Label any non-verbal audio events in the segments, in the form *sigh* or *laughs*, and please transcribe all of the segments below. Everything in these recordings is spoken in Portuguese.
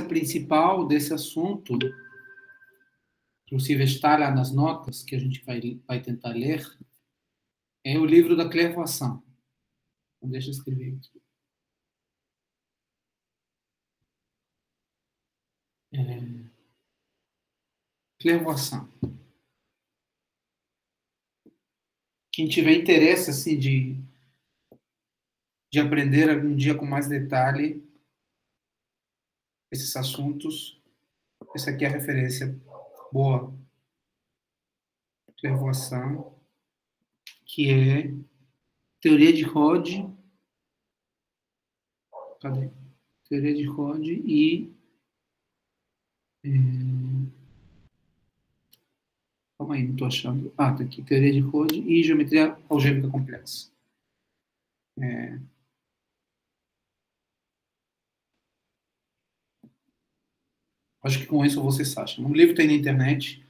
principal desse assunto, inclusive está lá nas notas que a gente vai, vai tentar ler, é o livro da Clairvoação. Então, deixa eu escrever aqui. É... Clairvoação. Quem tiver interesse assim de de aprender algum dia com mais detalhe esses assuntos, essa aqui é a referência boa. Observação, que é teoria de Rod. Cadê? Teoria de Rod e. É... Calma aí, não estou achando. Ah, tá aqui. Teoria de Rod e geometria algébrica complexa. É... Acho que com isso você sabe. O livro tem na internet.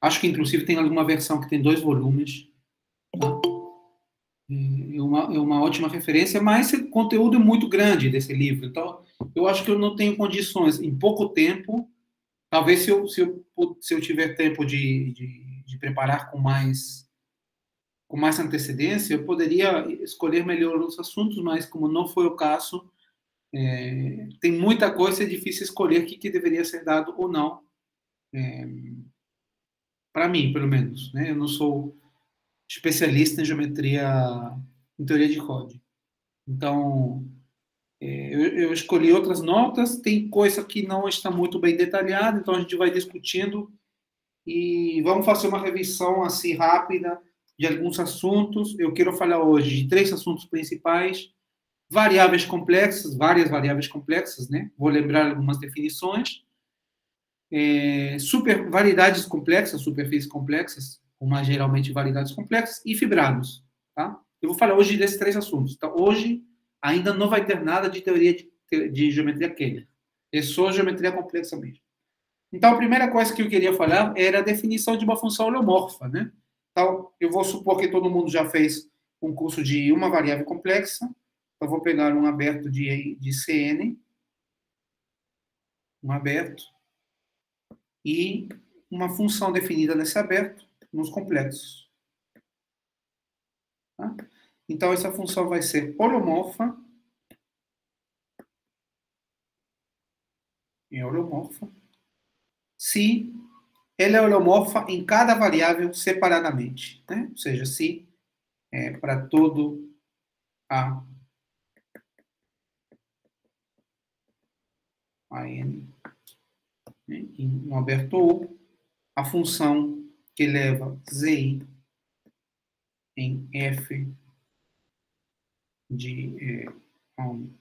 Acho que, inclusive, tem alguma versão que tem dois volumes. É uma, é uma ótima referência, mas o conteúdo é muito grande desse livro. Então, eu acho que eu não tenho condições, em pouco tempo, talvez se eu, se eu, se eu tiver tempo de, de, de preparar com mais com mais antecedência, eu poderia escolher melhor os assuntos, mas como não foi o caso, é, tem muita coisa, é difícil escolher o que, que deveria ser dado ou não. É, para mim, pelo menos. Né? Eu não sou especialista em geometria, em teoria de código. Então, é, eu, eu, escolhi outras notas, tem coisa que não está muito bem detalhada, então a gente vai discutindo e vamos fazer uma revisão assim rápida de alguns assuntos. Eu quero falar hoje de três assuntos principais variáveis complexas, várias variáveis complexas, né? Vou lembrar algumas definições. É, super, variedades complexas, superfícies complexas, uma geralmente variedades complexas, e fibrados, tá? Eu vou falar hoje desses três assuntos. Então, hoje ainda não vai ter nada de teoria de, de geometria Keller. É só geometria complexa mesmo. Então, a primeira coisa que eu queria falar era a definição de uma função holomorfa, né? Então, eu vou supor que todo mundo já fez um curso de uma variável complexa, então, vou pegar um aberto de, de CN, um aberto, e uma função definida nesse aberto nos complexos. Tá? Então, essa função vai ser holomorfa, é holomorfa, se ela é holomorfa em cada variável separadamente. Né? Ou seja, se é, para todo a AN né, em um aberto ou, a função que leva ZI em F de é, um,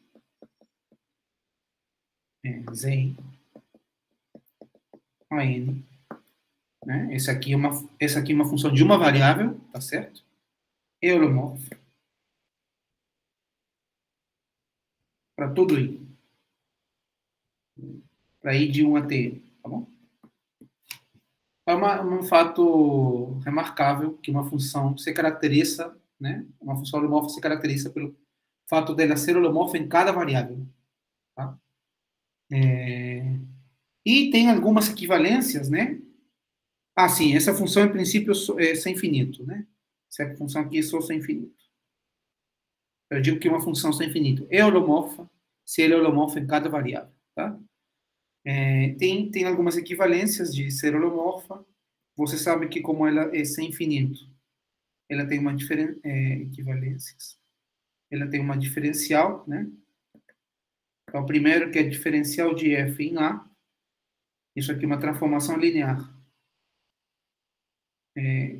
é, ZI AN. Né? Essa, aqui é uma, essa aqui é uma função de uma variável, tá certo? Holomorfa. Para tudo I para ir de 1 a T, tá bom? É uma, um fato remarcável que uma função se caracteriza, né? Uma função holomorfa se caracteriza pelo fato dela ser holomorfa em cada variável, tá? É... E tem algumas equivalências, né? Ah, sim, essa função, em princípio, é sem infinito, né? Essa função aqui é só sem infinito. Eu digo que uma função sem infinito é holomorfa se ela é holomorfa em cada variável, tá? É, tem, tem algumas equivalências de ser holomorfa. Você sabe que como ela é sem infinito, ela tem uma diferen, é, equivalências. Ela tem uma diferencial, né? Então, primeiro que é diferencial de f em a. Isso aqui é uma transformação linear. É,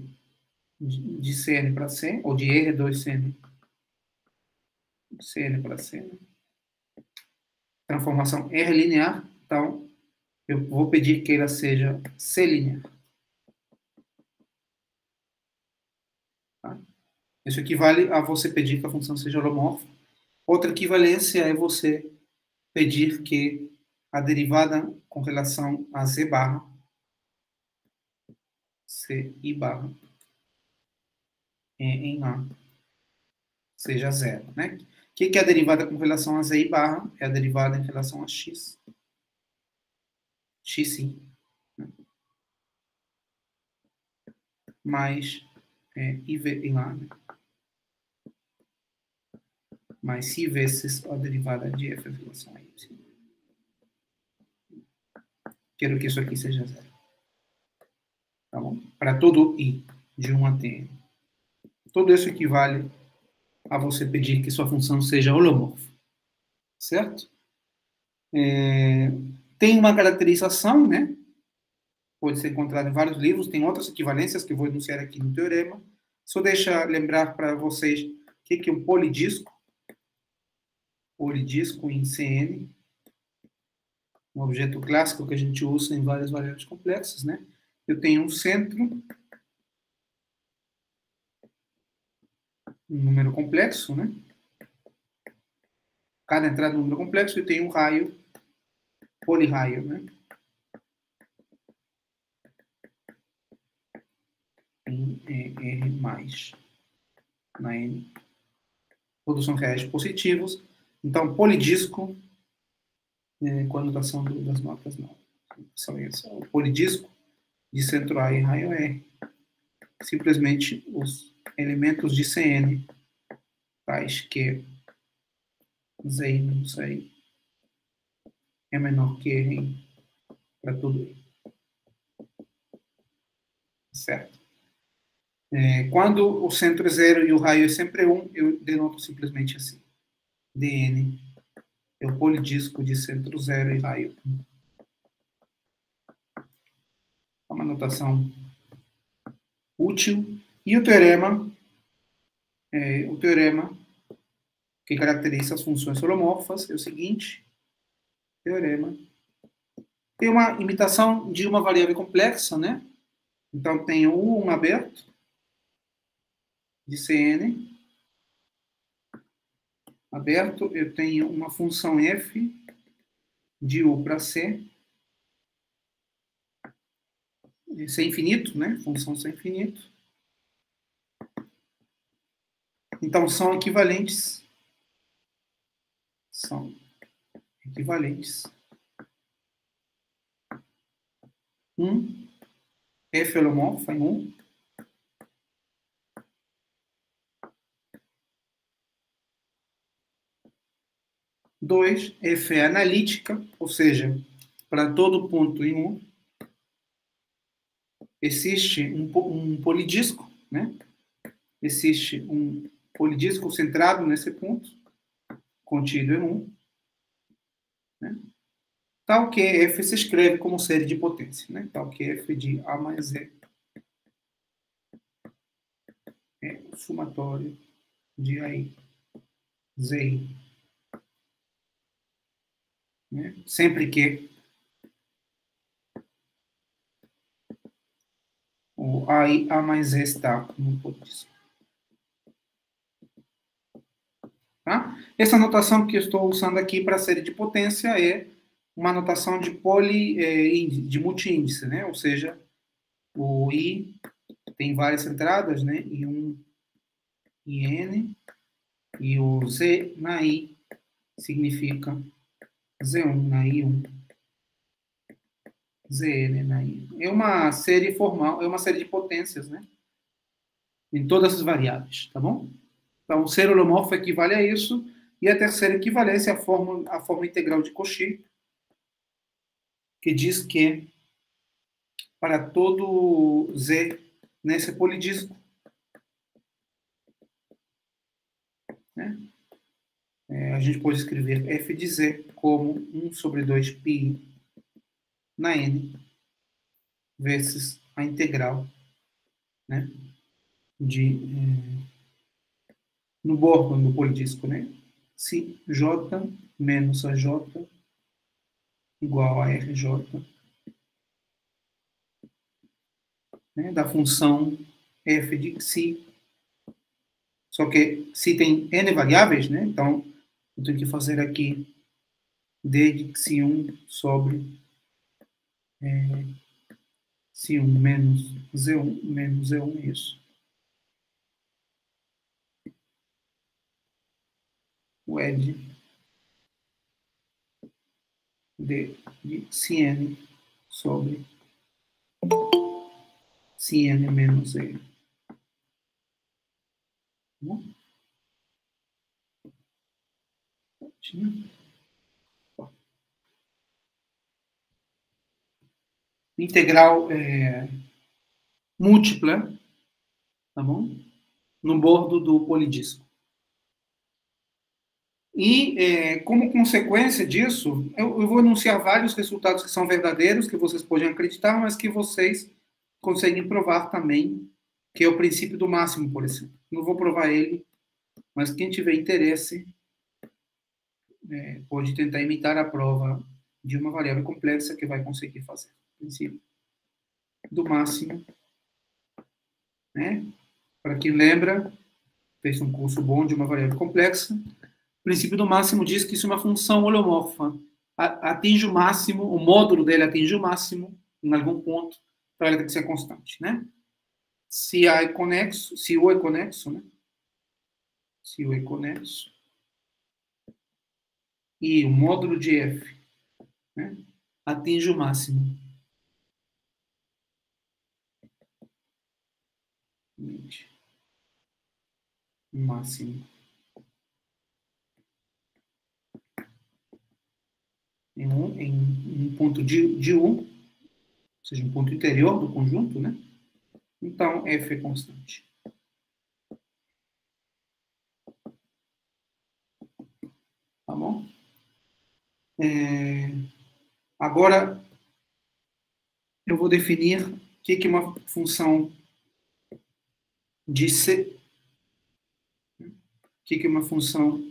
de Cn para C, ou de R2Cn. Cn para C. Transformação R linear então, eu vou pedir que ela seja C-linear. Tá? Isso equivale a você pedir que a função seja holomorfa. Outra equivalência é você pedir que a derivada com relação a z barra, c i barra, em A, seja zero. Né? O que é a derivada com relação a z barra? É a derivada em relação a x xi, mais é, IV lá, né? mais vezes a derivada de f em relação a y. Quero que isso aqui seja zero. Tá bom? Para todo i de 1 a t. Tudo isso equivale a você pedir que sua função seja holomorfa. Certo? É, tem uma caracterização, né? Pode ser encontrada em vários livros, tem outras equivalências que eu vou enunciar aqui no teorema. Só deixa lembrar para vocês o que é um polidisco. Polidisco em CN. Um objeto clássico que a gente usa em várias variáveis complexas, né? Eu tenho um centro, um número complexo, né? Cada entrada é um número complexo e tem um raio, polirraio, né? Em R mais na N. Todos são reais positivos. Então, polidisco, é, com a notação do, das notas não. São essas. O polidisco de centro A e raio R. Simplesmente os elementos de CN, tais que Z menos I é menor que R para tudo Certo? É, quando o centro é zero e o raio é sempre um, eu denoto simplesmente assim. DN é o polidisco de centro zero e raio 1. É uma notação útil. E o teorema, é, o teorema que caracteriza as funções holomorfas é o seguinte, teorema, tem uma imitação de uma variável complexa, né? Então, tem o U1 aberto, de Cn, aberto, eu tenho uma função f de U para C, ser infinito, né? Função ser infinito. Então, são equivalentes. São equivalentes. Um, F holomorfa em um. Dois, F é analítica, ou seja, para todo ponto em um existe um, um polidisco, né? Existe um polidisco centrado nesse ponto, contido em 1, né? tal que F se escreve como série de potência, né? tal que F de A mais E é o somatório de AI, ZI. Né? Sempre que o AI A mais E está no potência. Tá? Essa notação que eu estou usando aqui para a série de potência é uma notação de poli, é, de multiíndice, né? Ou seja, o I tem várias entradas, né? I1 e N, e o Z na I significa Z1 na I1 Zn na I. É uma série formal, é uma série de potências, né? Em todas as variáveis, tá bom? Então, o ser holomorfo equivale a isso, e a terceira equivalência é a forma, a forma integral de Cauchy, que diz que para todo Z nesse polidisco, né? É, a gente pode escrever f de z como 1 sobre 2 π na n vezes a integral né, de é, no bordo do polidisco, né? Se j menos a j igual a rj né, da função f de si. Só que se tem n variáveis, né? Então eu tenho que fazer aqui d de xi1 sobre é, C1 menos Z1 menos Z1, isso. O ed de, Cn sobre sin menos E. Bom? Integral é, múltipla, tá bom? No bordo do polidisco. E, é, como consequência disso, eu, eu, vou anunciar vários resultados que são verdadeiros, que vocês podem acreditar, mas que vocês conseguem provar também, que é o princípio do máximo, por exemplo. Não vou provar ele, mas quem tiver interesse é, pode tentar imitar a prova de uma variável complexa que vai conseguir fazer. Princípio do máximo, né? Para quem lembra, fez um curso bom de uma variável complexa, o princípio do máximo diz que isso é uma função holomorfa. Atinge o máximo, o módulo dele atinge o máximo em algum ponto, então ela tem que ser constante, né? Se A é conexo, se U é conexo, né? Se U é conexo, e o módulo de F né, atinge o máximo. Máximo. Em um, em um ponto de, de U, ou seja, um ponto interior do conjunto, né? Então, F é constante. Tá bom? É, agora, eu vou definir o que é uma função de C. O que é uma função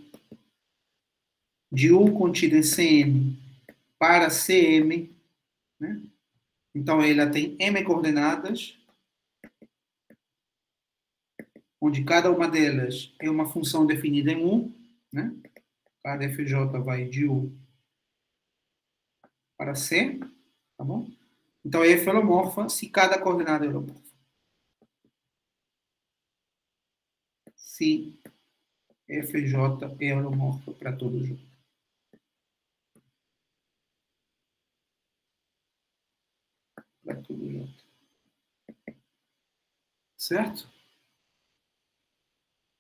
de U contida em Cm para Cm, né? Então, ela tem M coordenadas, onde cada uma delas é uma função definida em U, né? Cada FJ vai de U para C, tá bom? Então, F é holomorfa se cada coordenada é holomorfa. Se FJ é holomorfa para todo J. para tudo junto. Certo?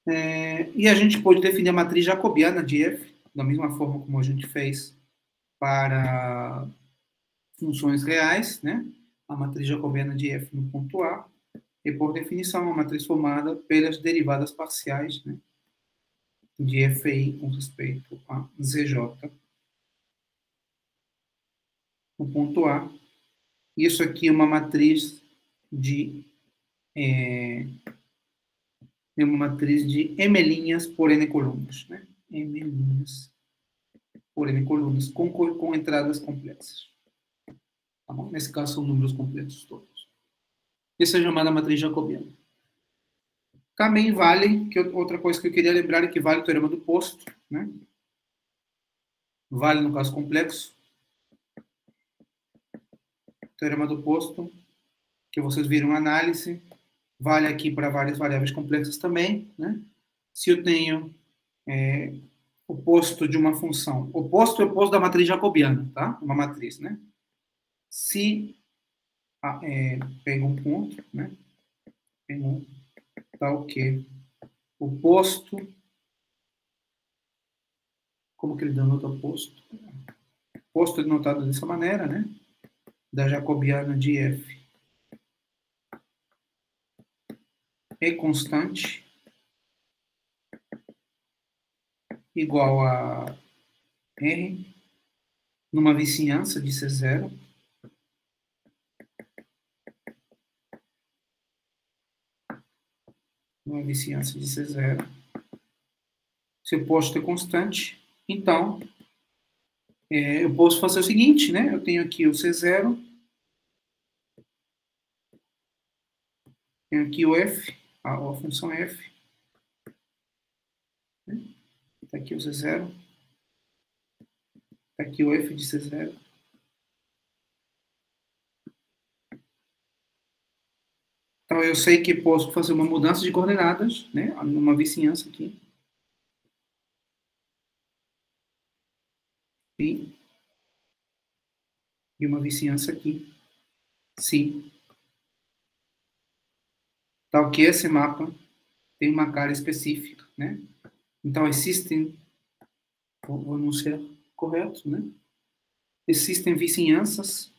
É, e a gente pode definir a matriz jacobiana de f, da mesma forma como a gente fez para funções reais, né? A matriz jacobiana de f no ponto A é, por definição, uma matriz formada pelas derivadas parciais, né? De fi com respeito a zj no ponto A isso aqui é uma matriz de é, é uma matriz de m linhas por n colunas, né? m linhas por n colunas com, com entradas complexas. Tá? Nesse caso são números completos todos. Essa é chamada matriz jacobiana. Também vale, que outra coisa que eu queria lembrar é que vale o teorema do posto, né? Vale no caso complexo, teorema do posto, que vocês viram análise, vale aqui para várias variáveis complexas também, né? Se eu tenho é, o posto de uma função, o posto é o posto da matriz jacobiana, tá? Uma matriz, né? Se é, pega um ponto, né? Pega um tal que o posto, como que ele denota o posto? Posto é denotado dessa maneira, né? Da jacobiana de F. É constante igual a R numa vizinhança de C0 numa vizinhança de C0 se o posto é constante, então é, eu posso fazer o seguinte, né? Eu tenho aqui o C0, tenho aqui o F, a, a função F. Está aqui o C0. Está aqui o F de C0. Então, eu sei que posso fazer uma mudança de coordenadas, né? Numa vizinhança aqui. E uma vizinhança aqui. Sim. Tal que esse mapa tem uma cara específica, né? Então, existem, vou anunciar correto, né? Existem vizinhanças,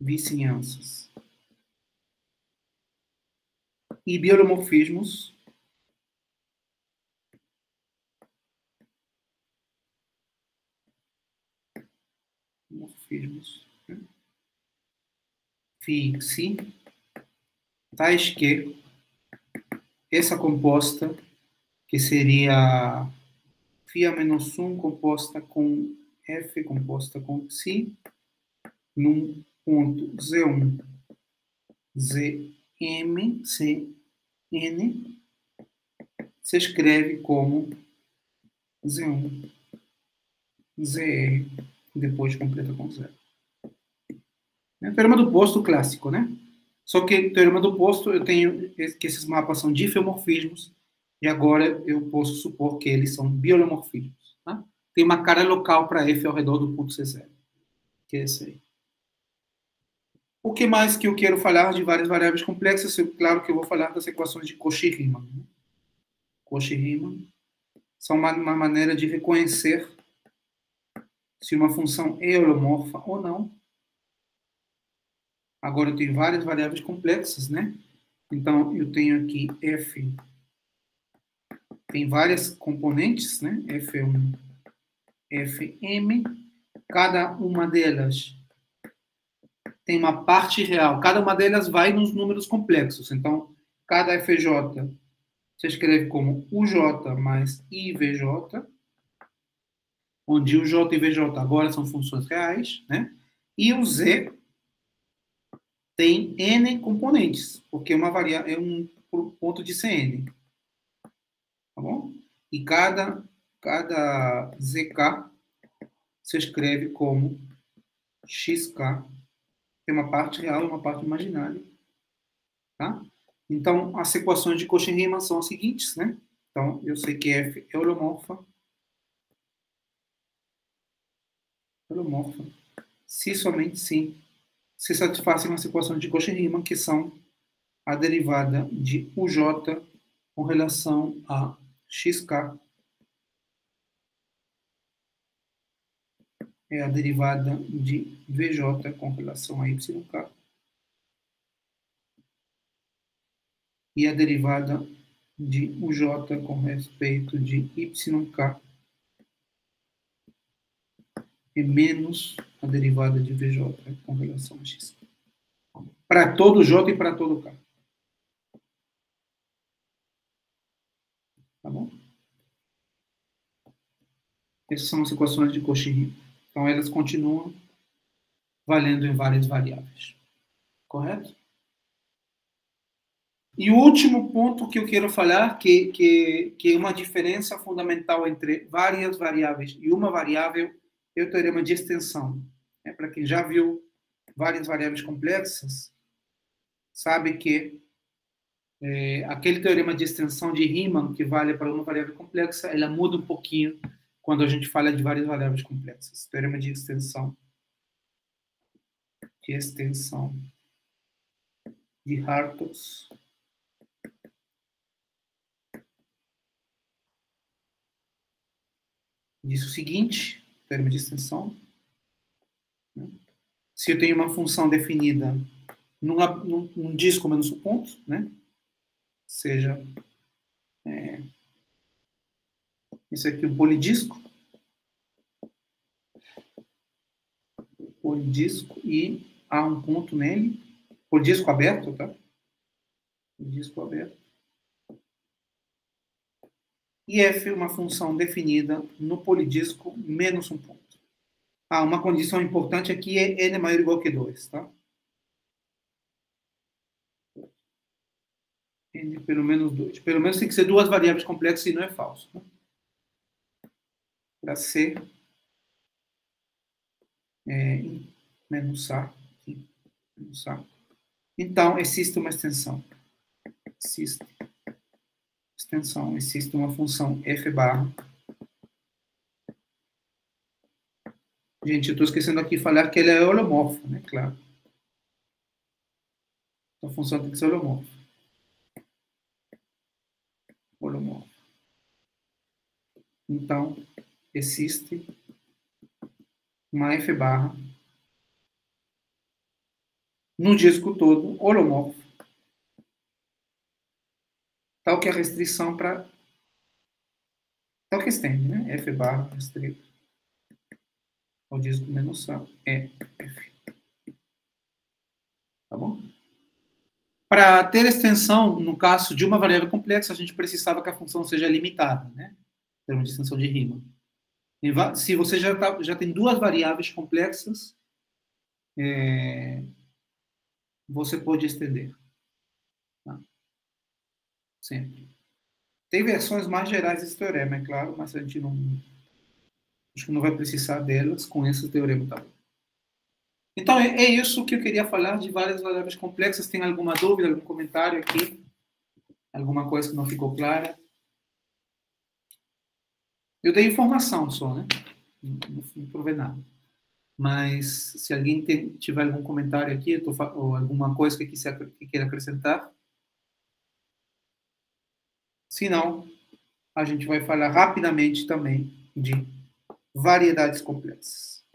vizinhanças e biomorfismos morfismos né? fixe tais que essa composta que seria φ menos 1 composta com F composta com Xi num ponto Z1 ZM CN se escreve como Z1 ZR depois completa com zero. É teorema do posto clássico, né? Só que teorema do posto eu tenho que esses mapas são difeomorfismos e agora eu posso supor que eles são biolomorfismos. Tá? Tem uma cara local para F ao redor do ponto C0, que é esse aí. O que mais que eu quero falar de várias variáveis complexas? Claro que eu vou falar das equações de Cauchy-Riemann. Né? Cauchy-Riemann são uma, uma maneira de reconhecer se uma função é holomorfa ou não. Agora eu tenho várias variáveis complexas, né? Então eu tenho aqui f tem várias componentes, né? F1, Fm, cada uma delas tem uma parte real. Cada uma delas vai nos números complexos. Então, cada FJ se escreve como UJ mais IVJ onde o J e VJ agora são funções reais, né? E o Z tem N componentes, porque é uma variável é um ponto de CN. Tá bom? E cada, cada ZK se escreve como XK. Tem uma parte real e uma parte imaginária. Tá? Então, as equações de Cauchy-Riemann são as seguintes, né? Então, eu sei que F é holomorfa holomorfa, se somente sim se satisfazem as equações de Cauchy-Riemann, que são a derivada de UJ com relação a XK é a derivada de VJ com relação a YK e a derivada de UJ com respeito de YK é menos a derivada de VJ com relação a X. Para todo J e para todo K. Tá bom? Essas são as equações de Cauchy. Então, elas continuam valendo em várias variáveis. Correto? E o último ponto que eu quero falar, que, que, que é uma diferença fundamental entre várias variáveis e uma variável, é o teorema de extensão. É, Para quem já viu várias variáveis complexas, sabe que é, aquele teorema de extensão de Riemann, que vale para uma variável complexa, ela muda um pouquinho quando a gente fala de várias variáveis complexas. Teorema de extensão. De extensão de Hartos. Diz o seguinte: termo de extensão. Né? Se eu tenho uma função definida num, num, num disco menos o ponto, né? seja é, isso aqui um polidisco, polidisco e há um ponto nele, polidisco aberto, tá? Polidisco aberto e f uma função definida no polidisco menos um ponto. Ah, uma condição importante aqui é n maior ou igual que 2, tá? n pelo menos 2. Pelo menos tem que ser duas variáveis complexas e não é falso. Tá? Para ser é, menos a, menos a. Então, existe uma extensão. Existe extensão, existe uma função f barra Gente, eu estou esquecendo aqui de falar que ele é holomorfo, né? Claro. A função tem que ser holomorfa. Holomorfo. Então, existe uma F barra no disco todo holomorfo. Tal que a restrição para. Tal que estende, né? F barra restrito. O disco menos A é F. Tá bom? Para ter extensão, no caso de uma variável complexa, a gente precisava que a função seja limitada, né? Em termos de extensão de rima. Se você já, tá, já tem duas variáveis complexas, é, você pode estender. Sempre. Tem versões mais gerais desse teorema, é claro, mas a gente não. Acho que não vai precisar delas com esse teorema. Tá? Então, é, é isso que eu queria falar de várias variáveis complexas. Tem alguma dúvida, algum comentário aqui? Alguma coisa que não ficou clara? Eu dei informação só, né? Não, não provei nada. Mas se alguém tem, tiver algum comentário aqui, ou alguma coisa que, que queira acrescentar. Se não, a gente vai falar rapidamente também de variedades complexas.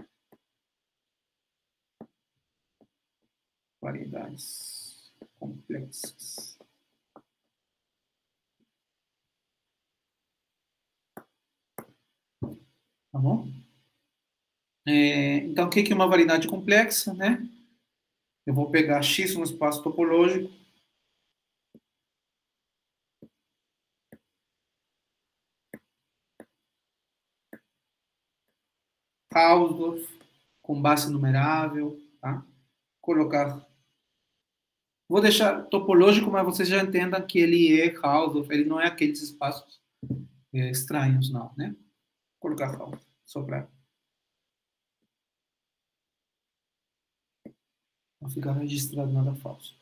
Variedades complexas. Tá bom? É, então, o que é uma variedade complexa, né? Eu vou pegar X no espaço topológico. Hausdorff, com base numerável, tá? Colocar. Vou deixar topológico, mas vocês já entendam que ele é Hausdorff, ele não é aqueles espaços é, estranhos, não, né? Colocar Hausdorff, só para não ficar registrado nada falso.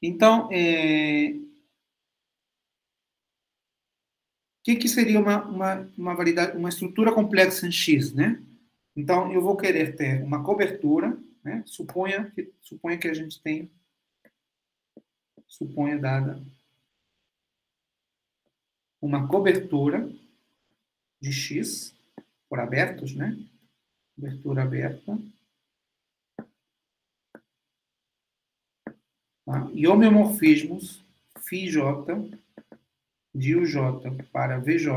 Então, é... o que, que seria uma, uma, uma variedade, uma estrutura complexa em X, né? Então, eu vou querer ter uma cobertura, né? Suponha que, suponha que a gente tem, suponha dada uma cobertura de X por abertos, né? Cobertura aberta Tá? E homeomorfismos φj de uj para vj?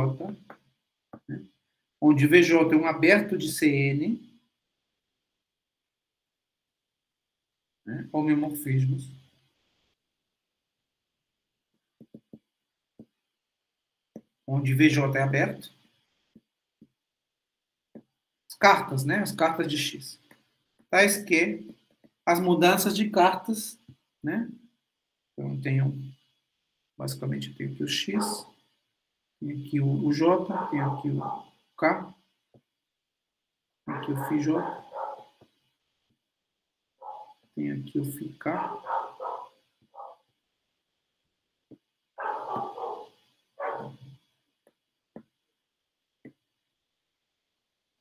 Onde vj é um aberto de Cn, né? homeomorfismos, onde vj é aberto, as cartas, né? As cartas de X. Tais que as mudanças de cartas né? Então, eu tenho, basicamente, eu tenho aqui o X, tenho aqui o, o J, tenho aqui o K, aqui o FJ, tenho aqui o FK,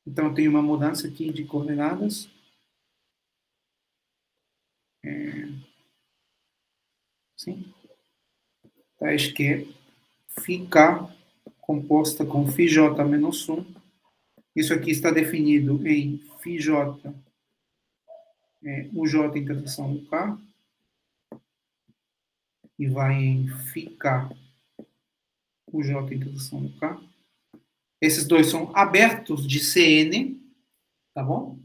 Então, tenho uma mudança aqui de coordenadas. É, Sim. Tais que fica composta com φj menos 1. Isso aqui está definido em φj é, uj integração do k. E vai em ficar uj integração do k. Esses dois são abertos de Cn, tá bom?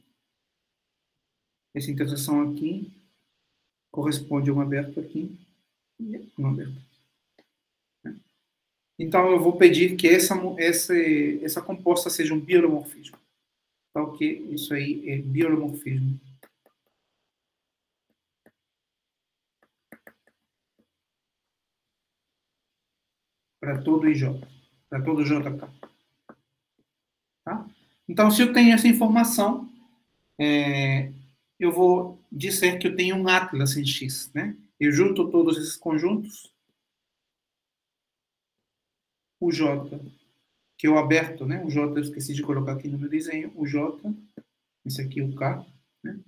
Essa integração aqui corresponde a um aberto aqui. Então, eu vou pedir que essa, essa, essa composta seja um biolomorfismo. Tá ok? Isso aí é biolomorfismo. Para todo IJ. Para todo JK. Tá? Então, se eu tenho essa informação, é, eu vou dizer que eu tenho um atlas em X, né? Eu junto todos esses conjuntos, o J, que é o aberto, né? O J eu esqueci de colocar aqui no meu desenho, o J Esse aqui é o K. Né?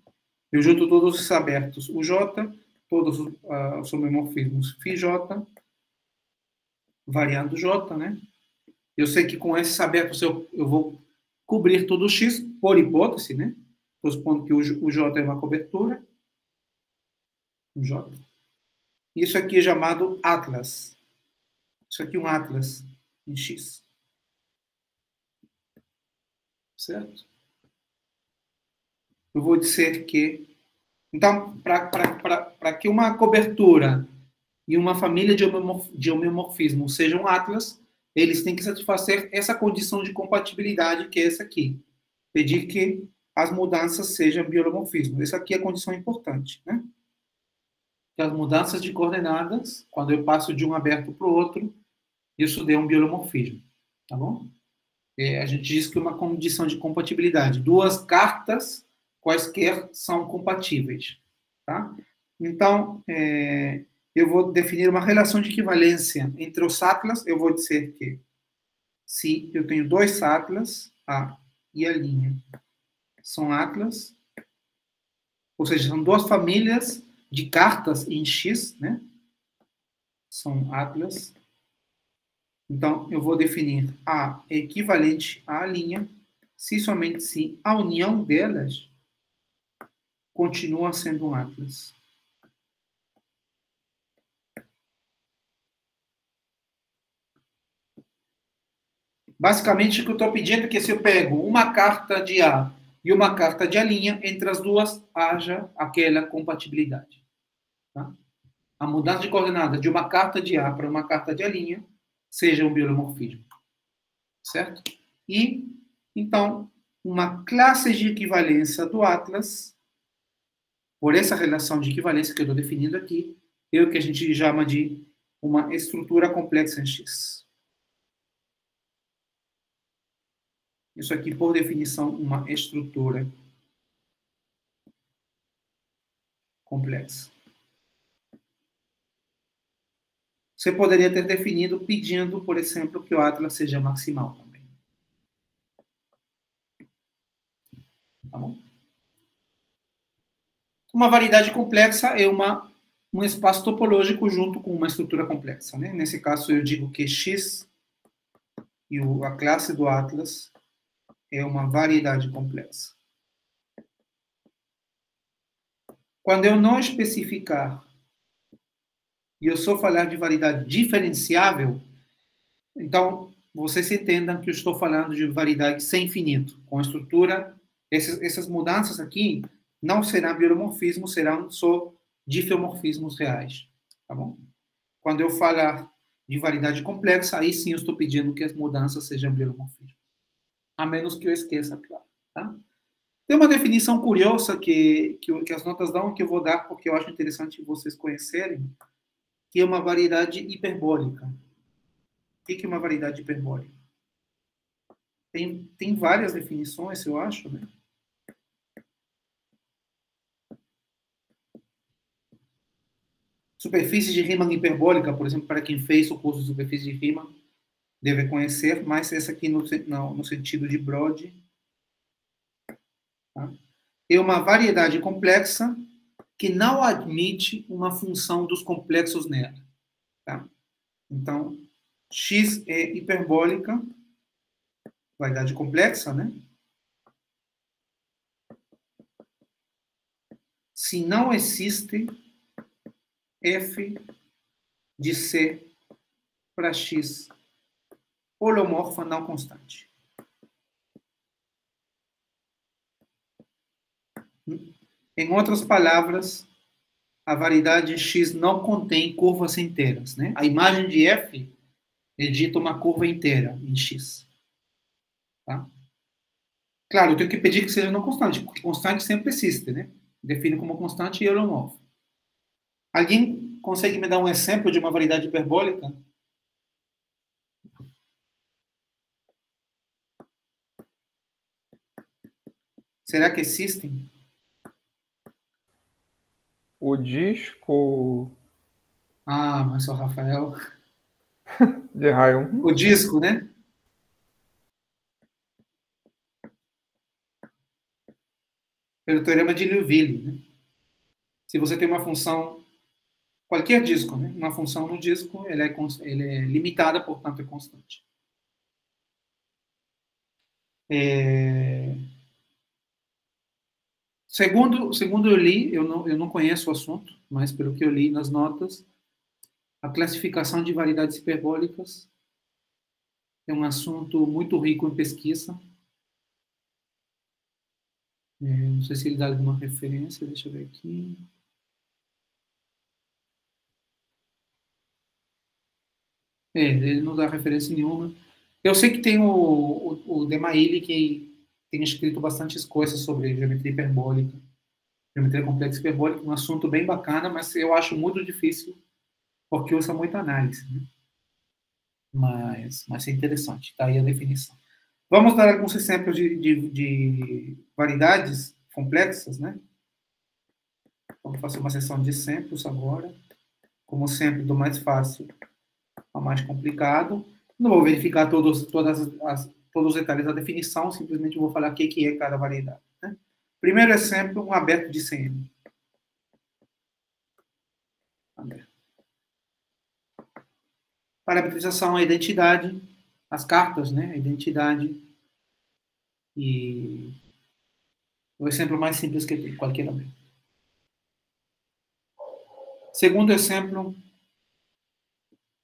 Eu junto todos os abertos, o J, todos uh, os homomorfismos φJ, variando J, né? Eu sei que com esses abertos eu, eu vou cobrir todo o X, por hipótese, né? Supondo que o, o J é uma cobertura. O J. Isso aqui é chamado Atlas. Isso aqui é um Atlas em X. Certo? Eu vou dizer que. Então, para que uma cobertura e uma família de homeomorfismo sejam Atlas, eles têm que satisfazer essa condição de compatibilidade que é essa aqui. Pedir que as mudanças sejam biolomorfismo. Essa aqui é a condição importante, né? Que as mudanças de coordenadas, quando eu passo de um aberto para o outro, isso dê um biolomorfismo, tá bom? É, a gente diz que uma condição de compatibilidade. Duas cartas quaisquer são compatíveis, tá? Então, é, eu vou definir uma relação de equivalência entre os atlas. Eu vou dizer que se eu tenho dois atlas, A e a linha, são atlas, ou seja, são duas famílias de cartas em X, né? São atlas. Então, eu vou definir A equivalente à linha, se somente se a união delas continua sendo um atlas. Basicamente, o que eu estou pedindo é que se eu pego uma carta de A e uma carta de linha, entre as duas haja aquela compatibilidade. Tá? A mudança de coordenada de uma carta de A para uma carta de linha seja um biomorfismo. Certo? E, então, uma classe de equivalência do Atlas, por essa relação de equivalência que eu estou definindo aqui, é o que a gente chama de uma estrutura complexa em X. Isso aqui, por definição, uma estrutura complexa. Você poderia ter definido pedindo, por exemplo, que o Atlas seja maximal também. Tá bom? Uma variedade complexa é uma, um espaço topológico junto com uma estrutura complexa. Né? Nesse caso, eu digo que X e o, a classe do Atlas é uma variedade complexa. Quando eu não especificar e eu só falar de variedade diferenciável, então vocês entendam que eu estou falando de variedade sem infinito, com estrutura. Essas, essas mudanças aqui não serão biomorfismos, serão só difeomorfismos reais. Tá bom? Quando eu falar de variedade complexa, aí sim eu estou pedindo que as mudanças sejam biomorfismos a menos que eu esqueça, claro. Tá? Tem uma definição curiosa que, que, que, as notas dão, que eu vou dar porque eu acho interessante vocês conhecerem, que é uma variedade hiperbólica. O que é uma variedade hiperbólica? Tem, tem várias definições, eu acho, né? Superfície de Riemann hiperbólica, por exemplo, para quem fez o curso de superfície de Riemann, deve conhecer, mas essa aqui no, no, no sentido de Brode. Tá? É uma variedade complexa que não admite uma função dos complexos nela. Tá? Então, x é hiperbólica, variedade complexa, né? Se não existe f de c para x holomorfa não constante. Em outras palavras, a variedade x não contém curvas inteiras. Né? A imagem de f é dita uma curva inteira em x. Tá? Claro, eu tenho que pedir que seja não constante, porque constante sempre existe. Né? Define como constante e holomorfa. Alguém consegue me dar um exemplo de uma variedade hiperbólica? Será que existem? O disco. Ah, mas o Rafael. *laughs* De raio. O disco, né? pelo teorema de Liouville. Né? Se você tem uma função, qualquer disco, né? uma função no disco, ele é, ele é limitada, portanto é constante. É... Segundo, segundo eu li, eu não, eu não conheço o assunto, mas pelo que eu li nas notas, a classificação de variedades hiperbólicas é um assunto muito rico em pesquisa. É, não sei se ele dá alguma referência, deixa eu ver aqui. É, ele não dá referência nenhuma. Eu sei que tem o, o, o Demaili que tem escrito bastantes coisas sobre geometria hiperbólica, geometria complexa hiperbólica, um assunto bem bacana, mas eu acho muito difícil porque usa muita análise. Né? Mas, mas é interessante, está aí a definição. Vamos dar alguns exemplos de, de, de variedades complexas, né? Vamos fazer uma sessão de exemplos agora. Como sempre, do mais fácil ao mais complicado. Não vou verificar todos, todas as, todos os detalhes da definição, simplesmente vou falar o que é cada variedade. Né? Primeiro exemplo, um aberto de CM. Aberto. Parametrização, a identidade, as cartas, né? Identidade e o exemplo mais simples que tem, qualquer um. Segundo exemplo,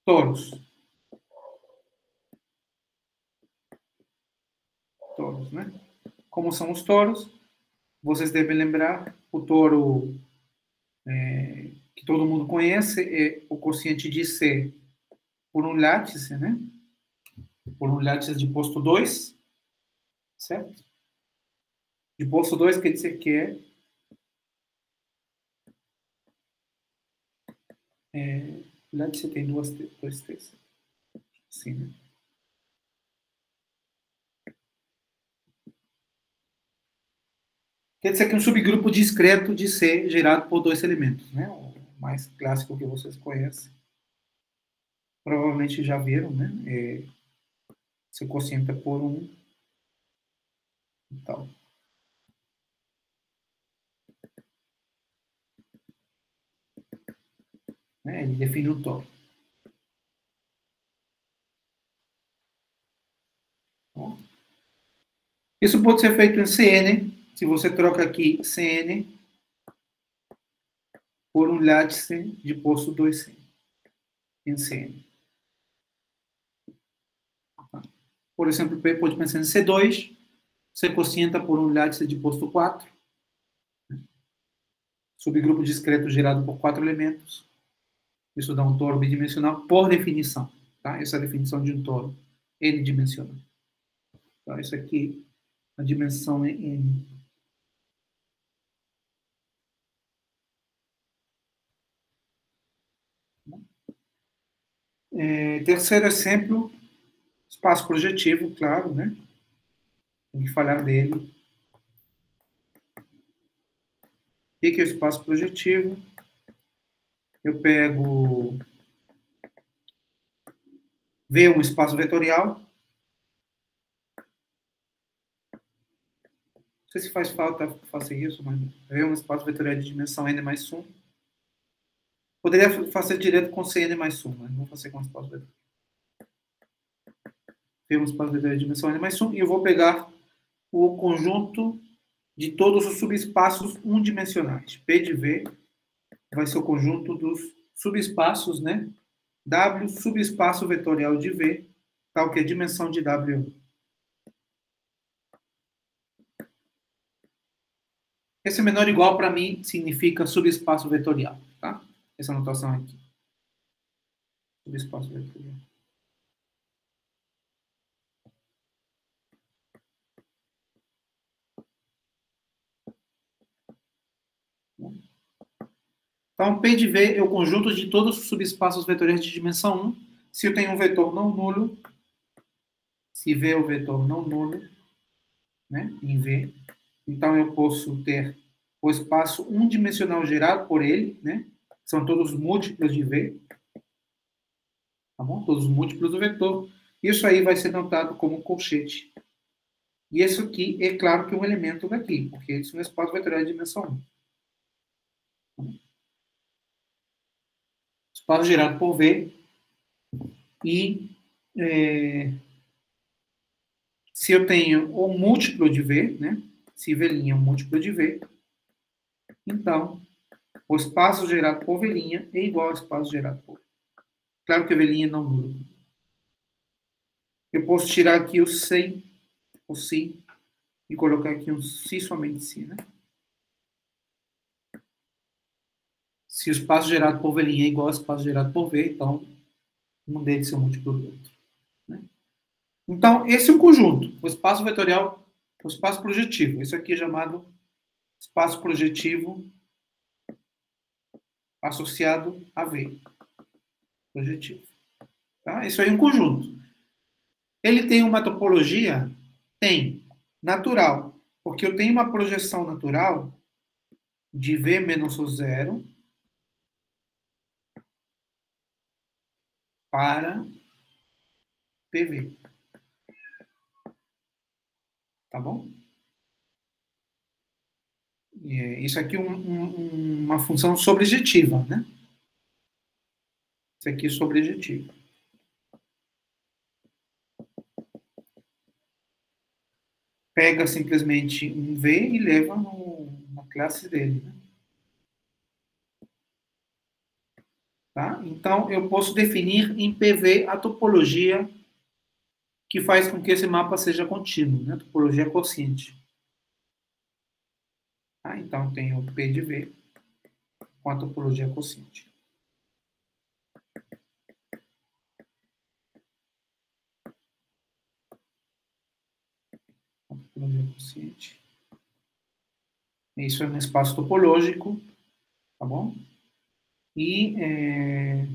touros. Touros, né? Como são os touros? Vocês devem lembrar, o touro é, que todo mundo conhece é o quociente de C por um látice, né? Por um látice de posto 2, certo? De posto 2 quer dizer que é, é látice tem duas, dois T's. Assim, né? Quer dizer que é um subgrupo discreto de C gerado por dois elementos, né? O mais clássico que vocês conhecem provavelmente já viram, né? É, seu quociente é por um e tal. Né? Ele define o tom. Isso pode ser feito em CN, se você troca aqui CN por um látice de posto 2C em CN. Por exemplo, pode pensar em C2, C quocienta por unidade de posto 4. Subgrupo discreto gerado por quatro elementos. Isso dá um toro bidimensional por definição. Tá? Essa é a definição de um toro n-dimensional. Então, isso aqui, a dimensão é n. É, terceiro exemplo, Espaço projetivo, claro, né? Tem que falar dele. O que é o espaço projetivo? Eu pego V um espaço vetorial. Não sei se faz falta fazer isso, mas V um espaço vetorial de dimensão n mais 1. Poderia fazer direto com Cn mais 1, mas vou fazer com espaço vetorial temos para a dimensão n mais 1, e eu vou pegar o conjunto de todos os subespaços unidimensionais. P de V vai ser o conjunto dos subespaços, né? W subespaço vetorial de V, tal que é a dimensão de W. Esse menor igual, para mim, significa subespaço vetorial, tá? Essa anotação aqui. Subespaço vetorial. Então, P de V é o conjunto de todos os subespaços vetoriais de dimensão 1. Se eu tenho um vetor não nulo, se V é o vetor não nulo, né, em V, então eu posso ter o espaço unidimensional gerado por ele, né, são todos múltiplos de V, tá bom? Todos os múltiplos do vetor. Isso aí vai ser notado como colchete E isso aqui é claro que é um elemento daqui, porque isso é um espaço vetorial de dimensão 1. Espaço gerado por V e é, se eu tenho o múltiplo de V, né? Se V' é um múltiplo de V, então o espaço gerado por V' é igual ao espaço gerado por. Claro que V' não muda. Eu posso tirar aqui o sem, o si, e colocar aqui um si somente si, né? Se o espaço gerado por V' é igual ao espaço gerado por V, então um deles é um múltiplo do outro. Então, esse é um conjunto, o espaço vetorial, o espaço projetivo. Isso aqui é chamado espaço projetivo associado a V. Projetivo. Tá? Isso aí é um conjunto. Ele tem uma topologia? Tem. Natural. Porque eu tenho uma projeção natural de V menos o zero para PV. Tá bom? Isso aqui é um, um, uma função sobrejetiva, né? Isso aqui é sobrejetivo. Pega simplesmente um V e leva no, na classe dele. Né? Tá? Então, eu posso definir em PV a topologia que faz com que esse mapa seja contínuo, né? topologia quociente. Ah, então, tem o P de V com a topologia quociente. Topologia quociente. Isso é um espaço topológico, tá bom? E é,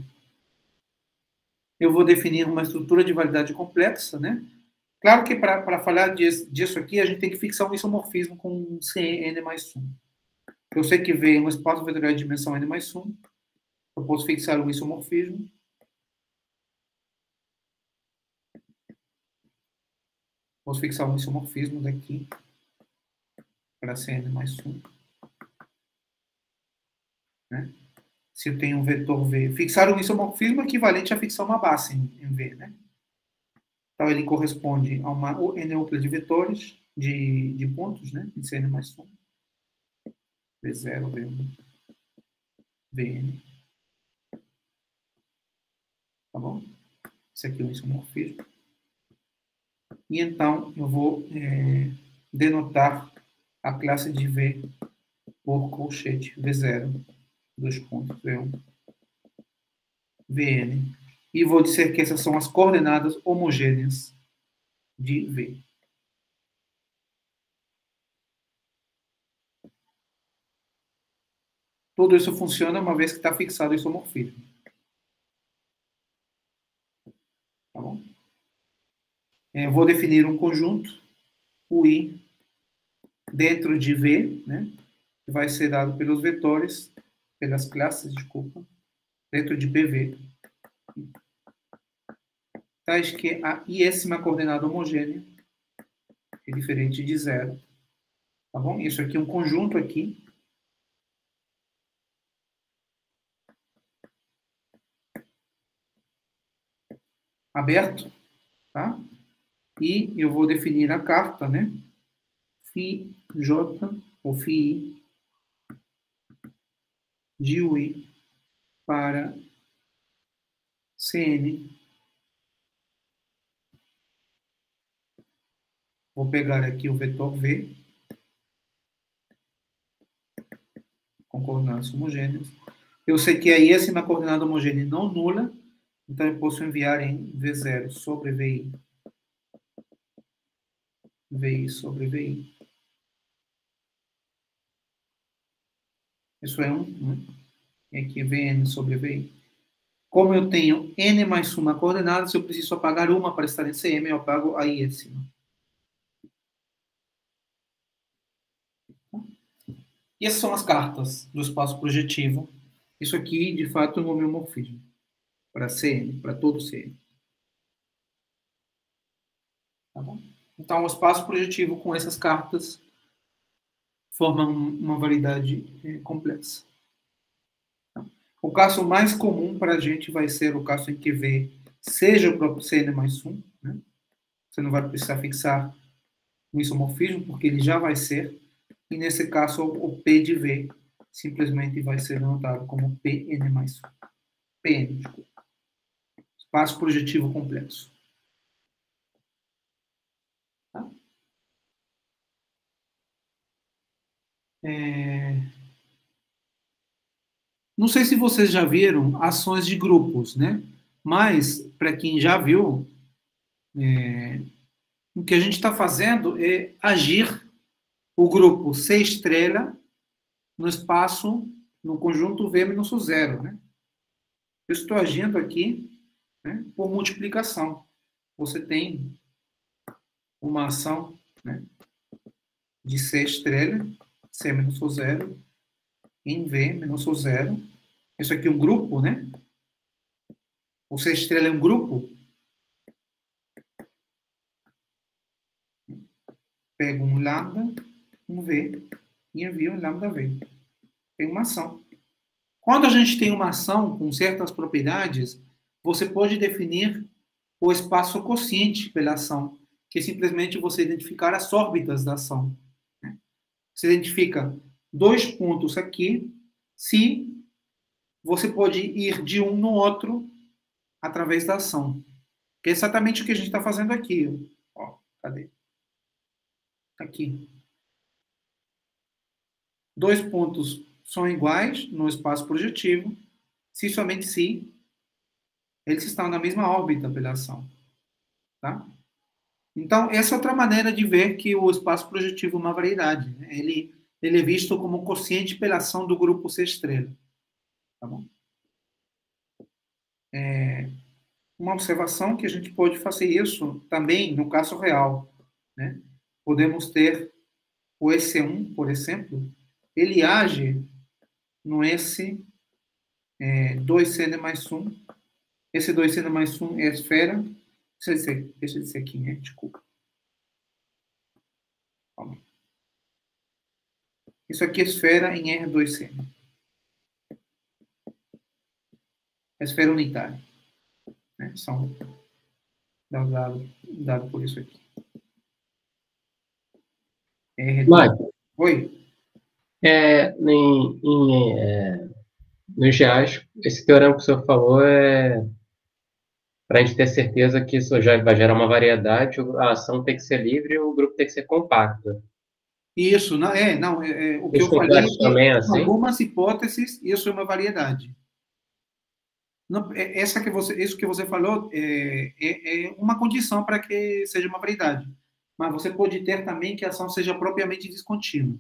eu vou definir uma estrutura de validade complexa, né? Claro que para falar disso, disso, aqui, a gente tem que fixar um isomorfismo com Cn mais 1. Eu sei que V é um espaço vetorial de dimensão n mais 1. Eu posso fixar um isomorfismo. Posso fixar um isomorfismo daqui para Cn mais 1. Né? se eu tenho um vetor V. Fixar um isomorfismo é equivalente a fixar uma base em, em V, né? Então, ele corresponde a uma N de vetores, de, de pontos, né? Em Cn mais 1. V0, V1, Vn. Tá bom? Esse aqui é um isomorfismo. E então, eu vou é, denotar a classe de V por colchete V0 dois pontos, V1, Vn. E vou dizer que essas são as coordenadas homogêneas de V. Tudo isso funciona uma vez que está fixado o isomorfismo. Tá bom? É, vou definir um conjunto, o I, dentro de V, né, que vai ser dado pelos vetores pelas classes, desculpa, dentro de PV, tais que a i uma coordenada homogênea, é diferente de zero. Tá bom? Isso aqui é um conjunto aqui. Aberto, tá? E eu vou definir a carta, né? Φ J ou Φ de UI para CN. Vou pegar aqui o vetor V, com coordenadas homogêneas. Eu sei que aí essa é uma coordenada homogênea não nula, então eu posso enviar em V0 sobre VI. VI sobre VI. Isso é um. Né? E aqui Vn sobre Vi. Como eu tenho n mais uma coordenada, se eu preciso apagar uma para estar em Cm, eu apago a i acima. E essas são as cartas do espaço projetivo. Isso aqui, de fato, é um homeomorfismo. Para Cn, para todo Cn. Tá bom? Então, o espaço projetivo com essas cartas forma uma variedade é, complexa. O caso mais comum para a gente vai ser o caso em que V seja o próprio CN mais 1. Né? Você não vai precisar fixar um isomorfismo, porque ele já vai ser. E nesse caso, o P de V simplesmente vai ser anotado como PN mais 1. PN, desculpa. Espaço projetivo complexo. Tá? É... Não sei se vocês já viram ações de grupos, né? Mas, para quem já viu, é, o que a gente está fazendo é agir o grupo C estrela no espaço, no conjunto V menos o zero, né? Eu estou agindo aqui né, por multiplicação. Você tem uma ação né, de C estrela, C menos o zero, em V menos o zero. Isso aqui é um grupo, né? O C estrela é um grupo. Pego um lambda, um V, e envio um lambda V. Tem uma ação. Quando a gente tem uma ação com certas propriedades, você pode definir o espaço quociente pela ação, que é simplesmente você identificar as órbitas da ação. Né? Você identifica dois pontos aqui, se você pode ir de um no outro através da ação. Que é exatamente o que a gente está fazendo aqui. Ó, cadê? Aqui. Dois pontos são iguais no espaço projetivo, se somente se eles estão na mesma órbita pela ação. Tá? Então, essa é outra maneira de ver que o espaço projetivo é uma variedade. Né? Ele ele é visto como quociente pela ação do grupo C estrela. Tá bom? É uma observação que a gente pode fazer isso também no caso real. Né? Podemos ter o EC1, por exemplo, ele age no S é, 2CN mais 1. Esse 2CN mais 1 é a esfera. Deixa eu dizer, deixa eu dizer aqui, né? Desculpa. Vamos. Isso aqui é esfera em R2C. É esfera unitária. Né? São dado, dado por isso aqui. R2. Mike. Oi. É, em, em, é, nos esse teorema que o senhor falou é para a gente ter certeza que isso já vai gerar uma variedade, a ação tem que ser livre e o grupo tem que ser compacto. Isso, não, é, não, é, é o que eu falei, é também, assim? algumas hipóteses, isso é uma variedade. Não, é, essa que você, isso que você falou é, é, é uma condição para que seja uma variedade. Mas você pode ter também que a ação seja propriamente descontínua.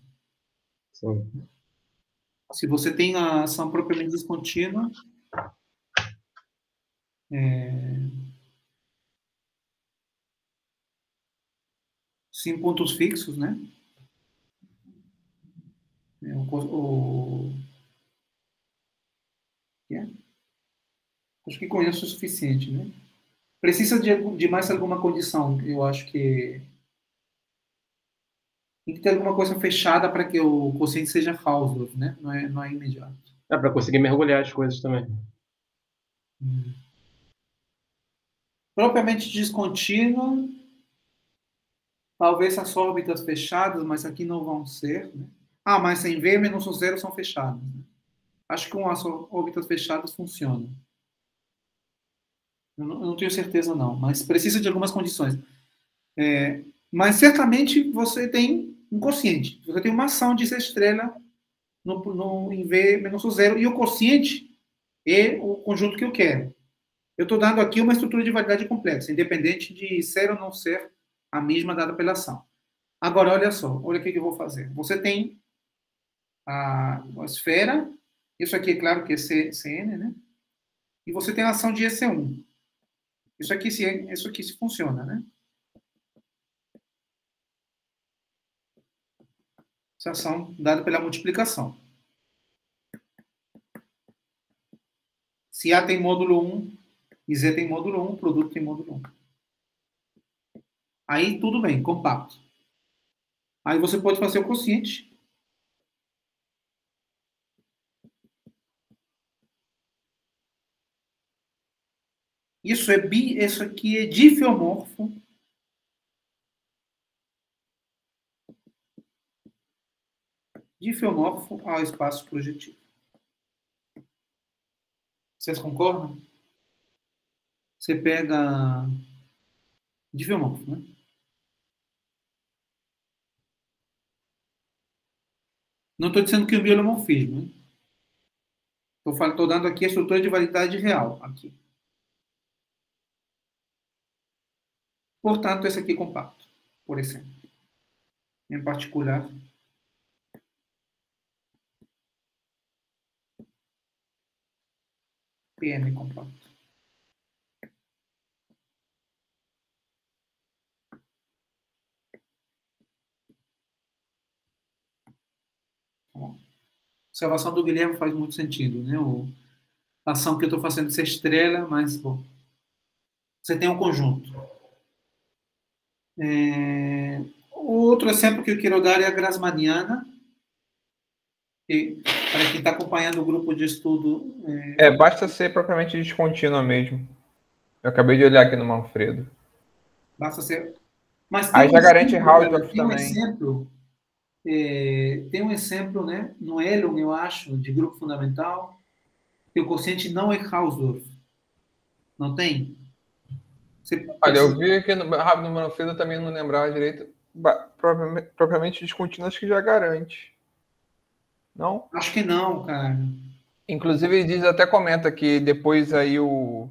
Se você tem a ação propriamente descontínua, é, sim pontos fixos, né? É, o, o, yeah. Acho que conheço o suficiente, né? Precisa de, de mais alguma condição, eu acho que tem que ter alguma coisa fechada para que o consciente seja Hausdorff, né? Não é, não é imediato. É para conseguir mergulhar as coisas também. Hum. Propriamente descontínuo, talvez as órbitas fechadas, mas aqui não vão ser, né? Ah, mas sem V menos o zero são fechadas. Né? Acho que com as órbitas fechadas funciona. Eu não, eu não, tenho certeza não, mas precisa de algumas condições. É, mas certamente você tem quociente. Você tem uma ação de ser estrela no, no, em V menos zero. E o quociente é o conjunto que eu quero. Eu estou dando aqui uma estrutura de variedade complexa, independente de ser ou não ser a mesma dada pela ação. Agora, olha só, olha o que eu vou fazer. Você tem a, a esfera, isso aqui é claro que é C, CN, né? E você tem a ação de EC1. Isso aqui, se, isso aqui se funciona, né? Essa ação dada pela multiplicação. Se A tem módulo 1 e Z tem módulo 1, o produto tem módulo 1. Aí tudo bem, compacto. Aí você pode fazer o quociente. Isso é bi, isso aqui é difiomorfo. Difiomorfo ao espaço projetivo. Vocês concordam? Você pega difiomorfo, né? Não estou dizendo que o biolomorfismo. Estou dando aqui a estrutura de validade real. Aqui. Portanto, esse aqui é compacto, por exemplo. Em particular, PM compacto. observação do Guilherme faz muito sentido, né? O, a ação que eu estou fazendo ser estrela, mas bom, você tem um conjunto. É, outro exemplo que eu quero dar é a Grasmaniana. Para quem está acompanhando o grupo de estudo. É... é, basta ser propriamente descontínua mesmo. Eu acabei de olhar aqui no Manfredo. Basta ser. Mas Aí já um garante Hausdorff também. Um exemplo, é, tem um exemplo né, no Elon, eu acho, de grupo fundamental, que o quociente não é Hausdorff. Não tem? Você Olha, eu vi aqui no rápido Manfredo também não lembrava direito. Propriamente, propriamente descontínuo, acho que já garante. Não? Acho que não, cara. Inclusive, ele diz, até comenta que depois aí o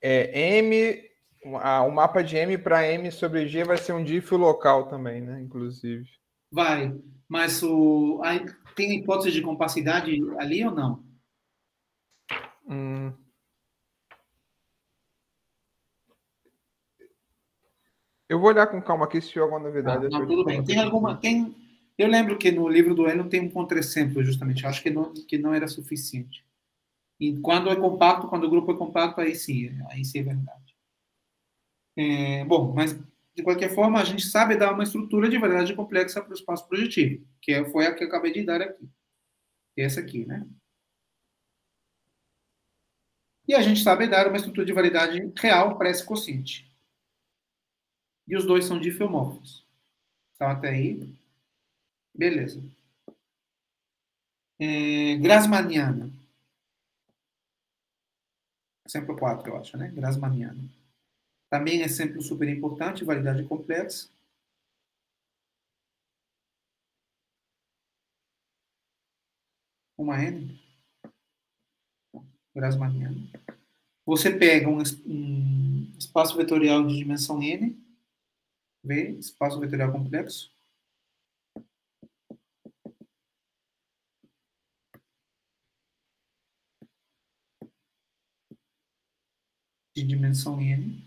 é, M, o mapa de M para M sobre G vai ser um diff local também, né? Inclusive. Vai, mas o aí, tem hipótese de compacidade ali ou não? Hum. Eu vou olhar com calma aqui se tiver alguma novidade. Ah, não, tudo bem. Tem alguma. Tem, eu lembro que no livro do Hélio tem um contra-exemplo, justamente. Eu acho que não, que não era suficiente. E quando é compacto, quando o grupo é compacto, aí sim, aí sim é verdade. É, bom, mas de qualquer forma, a gente sabe dar uma estrutura de variedade complexa para o espaço projetivo, que é, foi a que eu acabei de dar aqui. Essa aqui, né? E a gente sabe dar uma estrutura de variedade real para esse quociente e os dois são difeomorfos. Então, até aí, beleza. É, Grasmaniana. Exemplo 4, eu acho, né? Grasmaniana. Também é exemplo super importante, validade complexa. Uma N. Grasmaniana. Você pega um, um espaço vetorial de dimensão N V, espaço vetorial complexo. De dimensão n.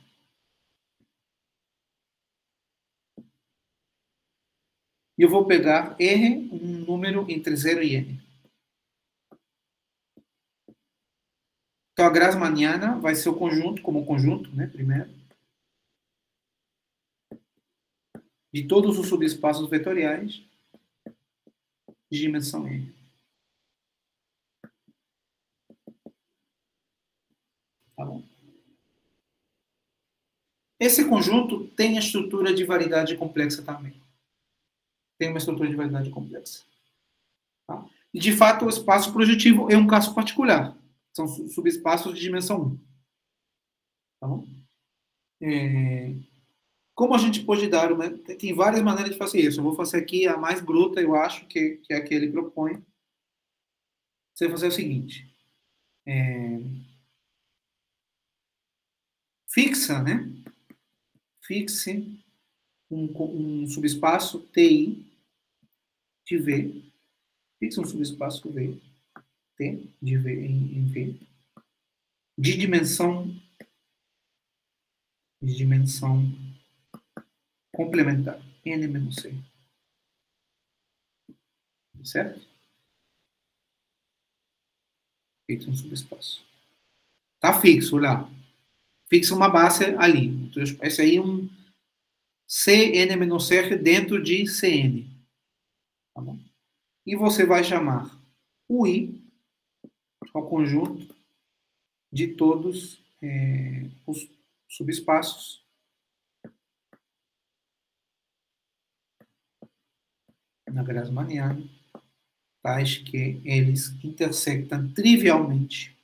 E eu vou pegar R, um número entre 0 e n. Então, a Grassmanniana vai ser o conjunto, como conjunto, né, primeiro. de todos os subespaços vetoriais de dimensão n. Tá bom? Esse conjunto tem a estrutura de variedade complexa também. Tem uma estrutura de variedade complexa. Tá? E, de fato, o espaço projetivo é um caso particular. São subespaços de dimensão 1. Tá bom? É... Como a gente pode dar uma. Tem várias maneiras de fazer isso. Eu vou fazer aqui a mais bruta, eu acho, que, que é a que ele propõe. Você vai fazer o seguinte. É, fixa, né? Fixe um, um subespaço TI de V. Fixa um subespaço V. T de V em, em V. De dimensão. De dimensão complementar. N menos C. Certo? Fixo um subespaço. Tá fixo lá. Fixa uma base ali. Então, esse aí é um Cn-R dentro de Cn. Tá bom? E você vai chamar o I ao conjunto de todos é, os subespaços na Grassmanniana, tais que eles intersectam trivialmente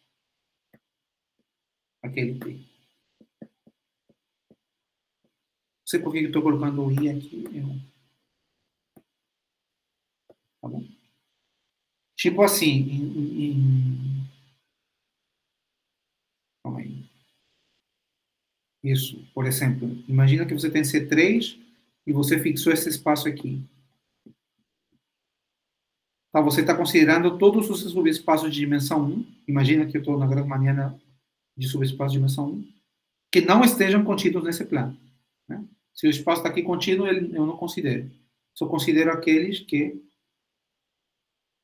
aquele T. Não sei por que eu estou colocando o I aqui. Eu... Tá bom? Tipo assim, em, em... Calma aí. Isso, por exemplo, imagina que você tem C3 e você fixou esse espaço aqui. Tá, você está considerando todos os subespaços de dimensão 1. Imagina que eu estou na grande maneira de subespaço de dimensão 1, que não estejam contidos nesse plano. Se o espaço está aqui contínuo, eu não considero. Só considero aqueles que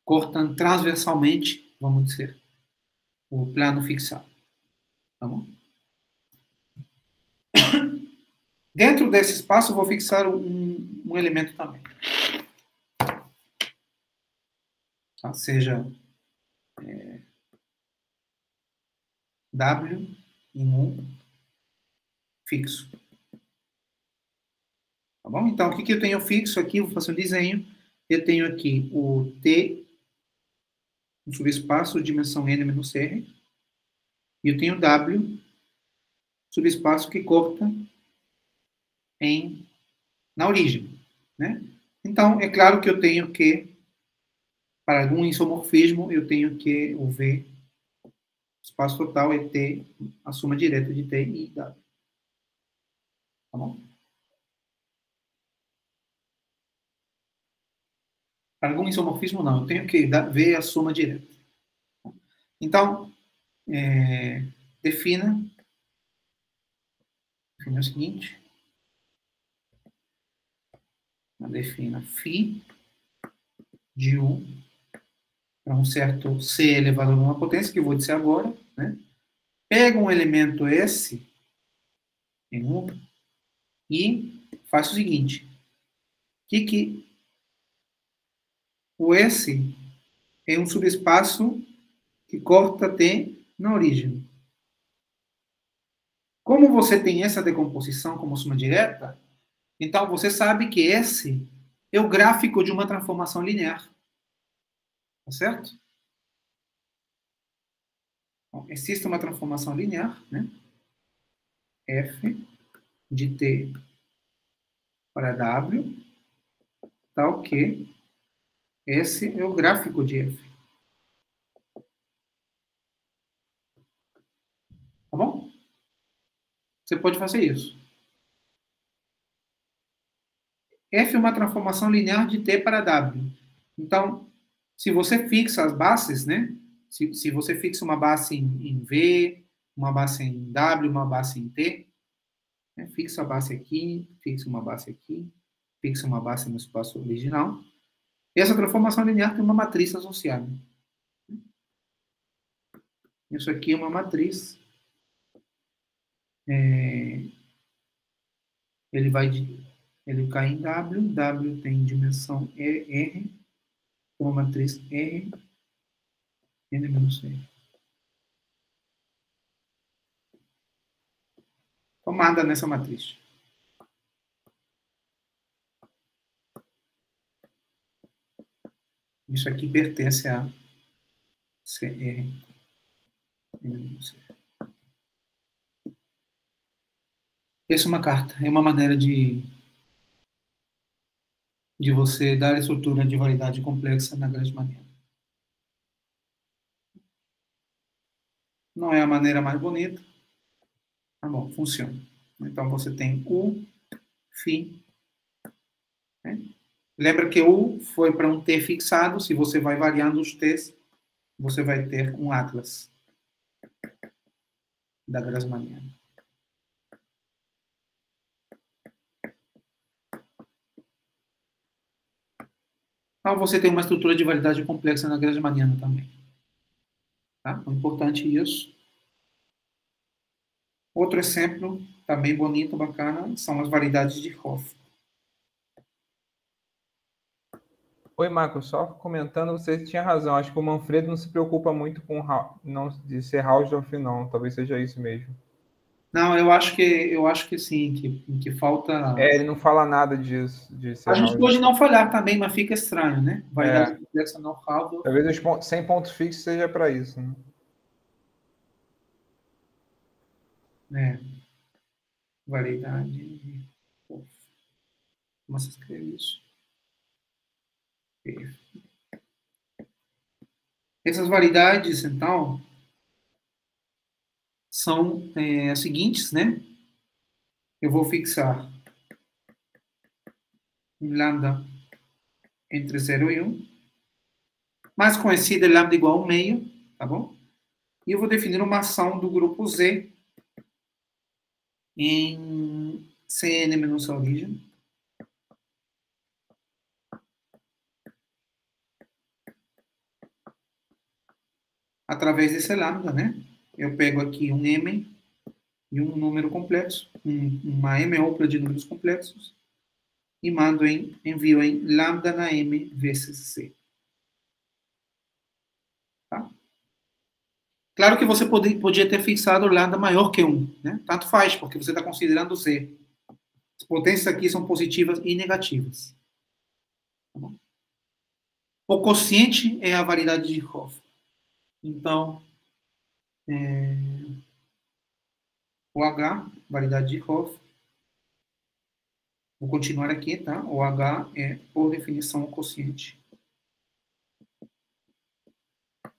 cortam transversalmente, vamos dizer, o plano fixado. Tá bom? *coughs* Dentro desse espaço, vou fixar um, um elemento também. Tá? Seja é, W em um fixo. Tá bom? Então, o que, que eu tenho fixo aqui? Vou fazer um desenho. Eu tenho aqui o T, um subespaço, dimensão N menos R. E eu tenho W, subespaço que corta em, na origem. Né? Então, é claro que eu tenho que, para algum isomorfismo, eu tenho que o V, espaço total é T, a soma direta de T e W. Tá bom? Para algum isomorfismo, não. Eu tenho que dar, ver a soma direta. Então, é, defina, defina o seguinte. Defina φ de U para um certo C elevado a uma potência, que eu vou dizer agora. Né? Pega um elemento S em U e faz o seguinte. O que, que o S é um subespaço que corta T na origem. Como você tem essa decomposição como soma direta, então você sabe que S é o gráfico de uma transformação linear. Tá certo? Bom, existe uma transformação linear, né? F de T para W, tal que esse é o gráfico de f. Tá bom? Você pode fazer isso. F é uma transformação linear de T para W. Então, se você fixa as bases, né? Se, se você fixa uma base em, em V, uma base em W, uma base em T, né? fixa a base aqui, fixa uma base aqui, fixa uma base no espaço original, e essa transformação linear tem uma matriz associada. Isso aqui é uma matriz. É, ele vai ele cai em W, W tem dimensão R, uma matriz R, N menos R. Tomada nessa matriz. Isso aqui pertence a CR. Essa é uma carta, é uma maneira de, de você dar estrutura de validade complexa na grande maneira. Não é a maneira mais bonita, tá bom, funciona. Então você tem U, Φ, né? Lembra que U foi para um T fixado, se você vai variando os T's, você vai ter um atlas da Grassmanniana. Então, você tem uma estrutura de validade complexa na Grassmanniana também. Tá? É importante isso. Outro exemplo, também bonito, bacana, são as variedades de Hoff. Oi, Marco, só comentando, você tinha razão. Acho que o Manfredo não se preocupa muito com não de ser Hausdorff, não. Talvez seja isso mesmo. Não, eu acho que eu acho que sim, que, que falta. É, ele não fala nada disso. De a gente pode não falhar também, mas fica estranho, né? Variedade é. complexa não Hausdorff. Talvez os pontos, 100 pontos fixos seja para isso. Né? É. Variedade. Como se escreve isso? Essas variedades, então, são é, as seguintes, né? Eu vou fixar um lambda entre 0 e 1, mais conhecida lambda igual a meio, tá bom? E eu vou definir uma ação do grupo Z em Cn menos origem, através desse lambda, né? Eu pego aqui um m e um número complexo, um, uma m ampla de números complexos, e mando em, envio em lambda na m vezes c. Tá? Claro que você pode, podia ter fixado lambda maior que 1, né? Tanto faz, porque você está considerando z. As potências aqui são positivas e negativas. Tá o quociente é a variedade de Hoff. Então, é, o H, variedade de Hoff, vou continuar aqui, tá? O H é, por definição, o quociente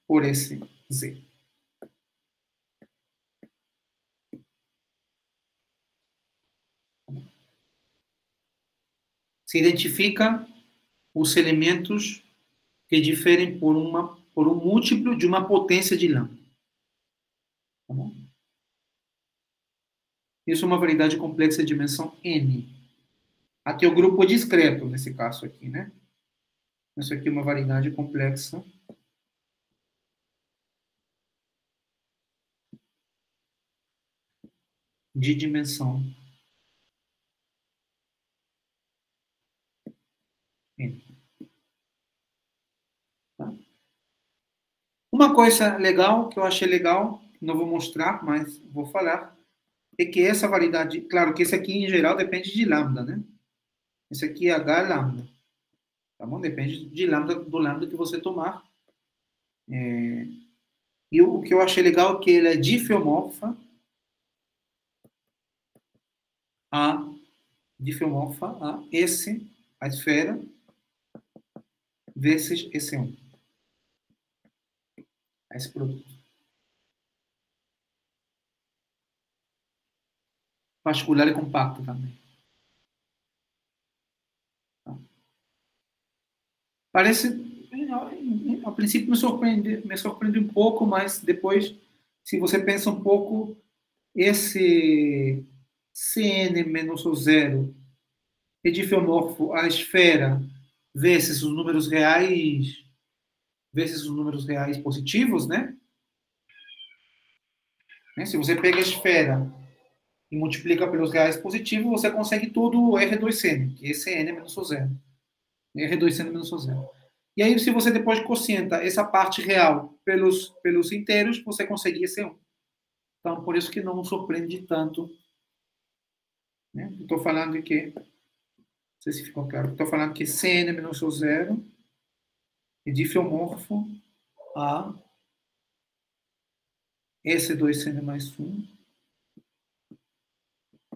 por esse Z. Se identifica os elementos que diferem por uma por um múltiplo de uma potência de lambda. Tá bom? Isso é uma variedade complexa de dimensão n. Aqui é o grupo discreto, nesse caso aqui, né? Isso aqui é uma variedade complexa de dimensão n. Uma coisa legal, que eu achei legal, não vou mostrar, mas vou falar, é que essa variedade, claro que esse aqui em geral depende de lambda, né? Esse aqui é H lambda. Tá bom? Depende de lambda, do lambda que você tomar. É... E o que eu achei legal é que ele é difiomorfa a difiomorfa a esse, a esfera, vezes esse 1 a esse produto. Particular e compacto também. Tá. Parece, a princípio me surpreende, me surpreende um pouco, mas depois, se você pensa um pouco, esse Cn menos o zero edifiomorfo a esfera vezes os números reais vezes os números reais positivos, né? né? Se você pega a esfera e multiplica pelos reais positivos, você consegue todo o R2N, que esse é N menos o zero. R2N menos o zero. E aí, se você depois quocienta essa parte real pelos, pelos inteiros, você consegue esse 1. Então, por isso que não surpreende tanto. Né? Estou falando que, não sei se ficou claro, estou falando que Cn menos o zero e difiomorfo a S2Cn mais 1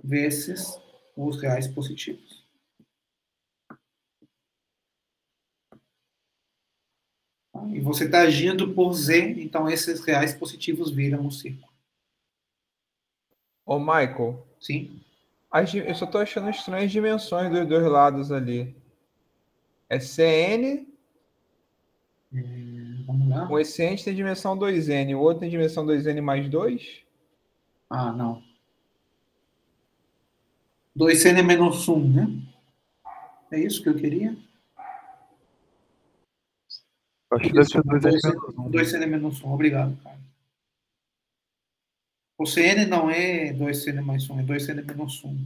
vezes os reais positivos. E você está agindo por Z, então esses reais positivos viram um círculo. Ô, Michael. Sim. Eu só estou achando estranhas as dimensões dos dois lados ali. É CN Hum, vamos lá. O excedente tem dimensão 2n, o outro tem dimensão 2n mais 2? Ah, não. 2n é menos 1, né? É isso que eu queria? Acho que deve ser 2n menos 1. 2n é menos 1, obrigado, cara. O Cn não é 2Cn mais 1, é 2Cn menos 1.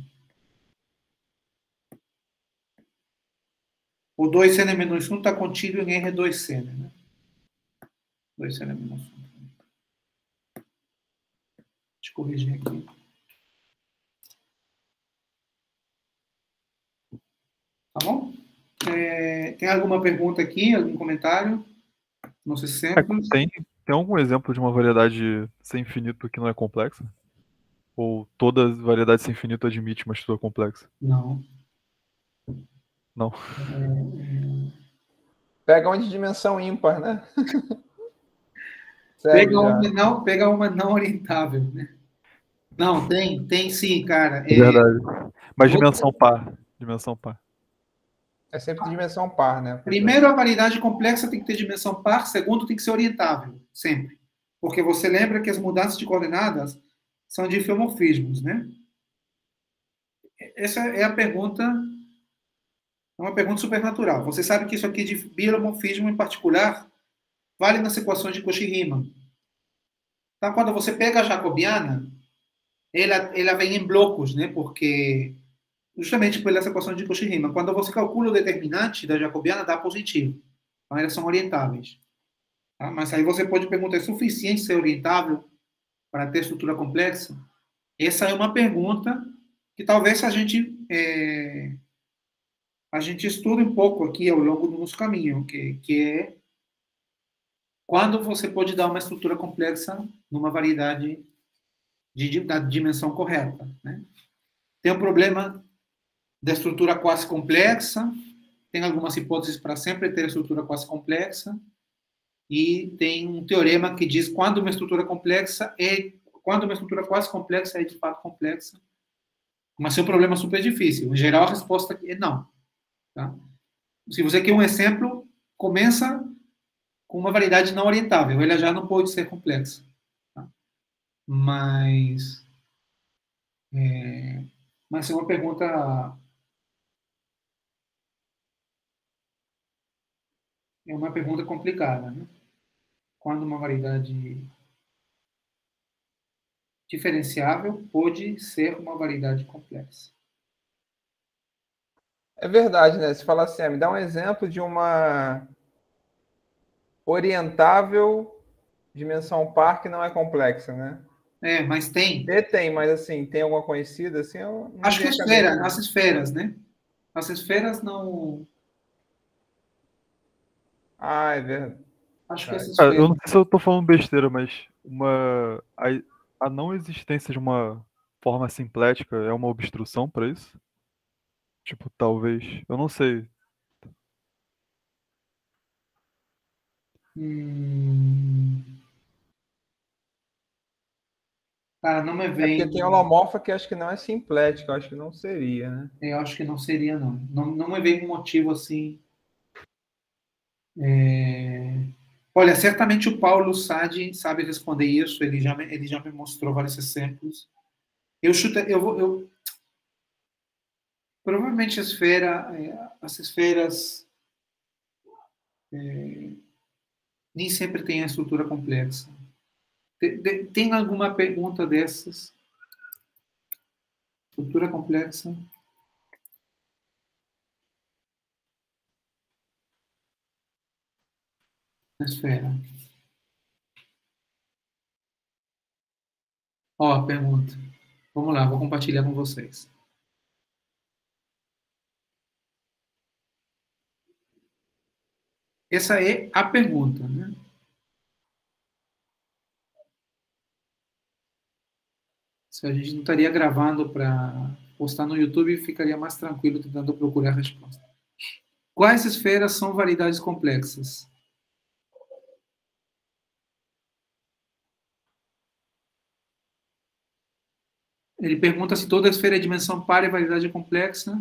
O 2Cn menos 1 está contido em R2Cn, né? 2Cn menos 1. Deixa eu corrigir aqui. Tá bom? É, tem alguma pergunta aqui, algum comentário? Não sei se é, tem, tem algum exemplo de uma variedade sem infinito que não é complexa? Ou toda variedade sem infinito admite uma estrutura complexa? Não. Não. Pega uma de dimensão ímpar, né? *laughs* pega, uma não, pega uma não orientável, né? Não, tem, tem sim, cara. É, verdade. Mas dimensão par. Dimensão par. É sempre dimensão par, né? Primeiro, a variedade complexa tem que ter dimensão par. Segundo, tem que ser orientável, sempre. Porque você lembra que as mudanças de coordenadas são de filomorfismos, né? Essa é a pergunta, é uma pergunta supernatural. Você sabe que isso aqui de biomorfismo em particular vale nas equações de Cauchy-Riemann. Então, quando você pega a jacobiana, ela, ela vem em blocos, né? Porque justamente essa equação de Cauchy-Riemann. Quando você calcula o determinante da jacobiana, dá positivo. Então, elas são orientáveis. Tá? Mas aí você pode perguntar, é suficiente ser orientável para ter estrutura complexa? Essa é uma pergunta que talvez a gente é, a gente estude um pouco aqui ao longo do nosso caminho, que, que é quando você pode dar uma estrutura complexa numa variedade de, da dimensão correta. Né? Tem um problema da estrutura quase complexa, tem algumas hipóteses para sempre ter estrutura quase complexa, e tem um teorema que diz quando uma estrutura complexa é quando uma estrutura quase complexa é de fato complexa. Mas é um problema super difícil. Em geral, a resposta é não. Tá? Se você quer um exemplo, começa com uma variedade não orientável. Ela já não pode ser complexa. Tá? Mas, é, mas é uma pergunta é uma pergunta complicada, né? Quando uma variedade diferenciável pode ser uma variedade complexa. É verdade, né? Se falar assim, ah, me dá um exemplo de uma orientável dimensão par que não é complexa, né? É, mas tem. E tem, mas assim, tem alguma conhecida assim? Acho que esfera, as esferas, né? As esferas não ah, é verdade. Acho que essas Cara, eu não sei se eu tô falando besteira, mas uma a, a não existência de uma forma simplética é uma obstrução para isso? Tipo, talvez. Eu não sei. Hum... Cara, não me vem. É porque tem holomorfa que acho que não é simplética, acho que não seria, né? Eu acho que não seria, não. Não, não me vem um motivo assim é... Olha, certamente o Paulo Sadi sabe responder isso, ele já, ele já me mostrou vários exemplos. Eu chuto, eu vou, eu... provavelmente a esfera, as esferas é, nem sempre têm a estrutura complexa. Tem, alguma pergunta dessas? Estrutura complexa? esfera. Ó, a pergunta. Vamos lá, vou compartilhar com vocês. Essa é a pergunta, né? Se a gente não estaria gravando para postar no YouTube, ficaria mais tranquilo tentando procurar a resposta. Quais esferas são variedades complexas? Ele pergunta se toda esfera é dimensão par e variedade complexa.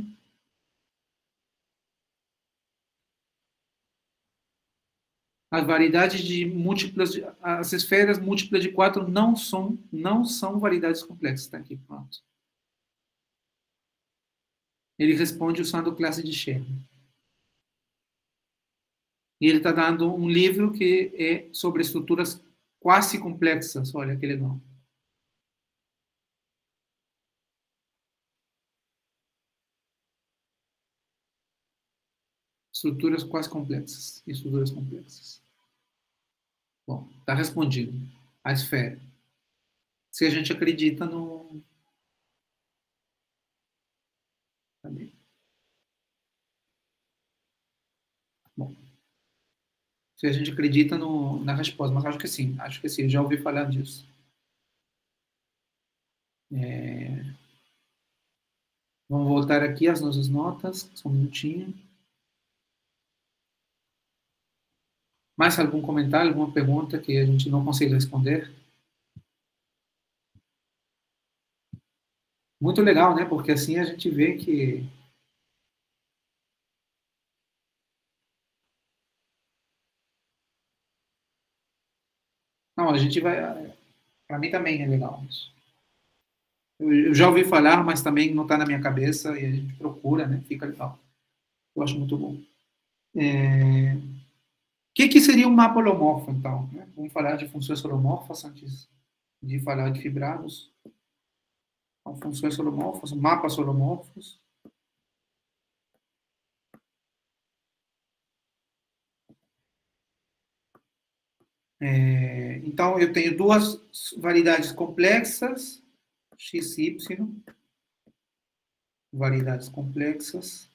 a variedade de múltiplas, as esferas múltiplas de 4 não são, não são variedades complexas. Está aqui, pronto. Ele responde usando classe de Sherman. E ele está dando um livro que é sobre estruturas quase complexas. Olha que legal. Estruturas quase complexas. Estruturas complexas. Bom, está respondido. A esfera. Se a gente acredita no. Cadê? Bom. Se a gente acredita no, na resposta, mas acho que sim, acho que sim, já ouvi falar disso. É... Vamos voltar aqui às nossas notas, só um minutinho. Mais algum comentário, alguma pergunta que a gente não consegue responder? Muito legal, né? Porque assim a gente vê que Não, a gente vai. Para mim também é legal isso. Eu, já ouvi falar, mas também não está na minha cabeça e a gente procura, né? Fica legal. Eu acho muito bom. É... O que, que seria um mapa holomorfo, então? Né? Vamos falar de funções holomorfas antes de falar de fibrados. Então, funções holomorfas, mapas holomorfos. É, então, eu tenho duas variedades complexas, x y, variedades complexas.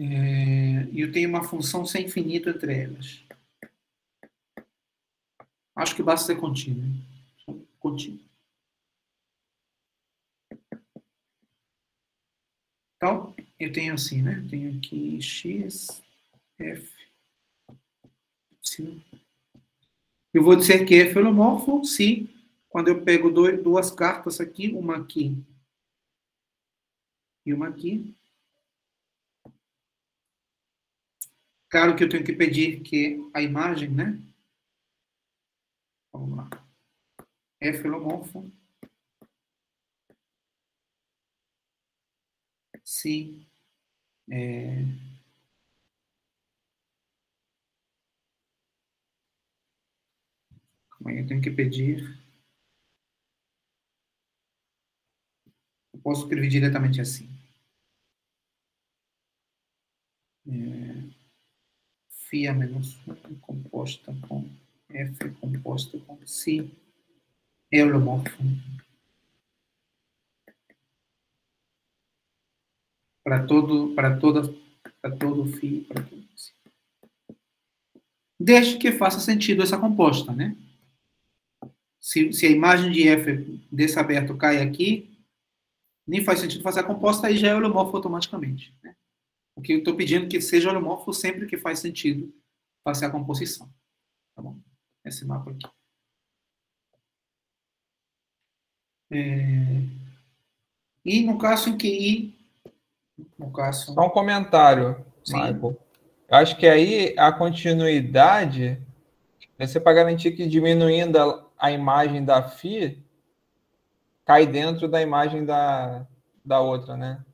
É, e eu tenho uma função sem infinito entre elas. Acho que basta ser contínuo. Contínuo. Então, eu tenho assim, né? Eu tenho aqui x, f, y. Eu vou dizer que é filomorfo se, quando eu pego dois, duas cartas aqui, uma aqui e uma aqui, Claro que eu tenho que pedir que a imagem, né? Vamos lá. É filomorfo. Se é, eu tenho que pedir. Eu posso escrever diretamente assim. É, φ menos 1 composta com F composta com Si é holomorfo. Para todo, para toda, para todo φ, para todo Si. Desde que faça sentido essa composta, né? Se, se a imagem de F desse aberto cai aqui, nem faz sentido fazer a composta, aí já é holomorfo automaticamente. Né? O que eu estou pedindo é que seja holomorfo sempre que faz sentido fazer a composição. Tá bom? Esse mapa aqui. É... E no caso em que I. No caso... Só um comentário, Michael. Eu acho que aí a continuidade vai ser para garantir que diminuindo a, a imagem da FI cai dentro da imagem da, da outra, né?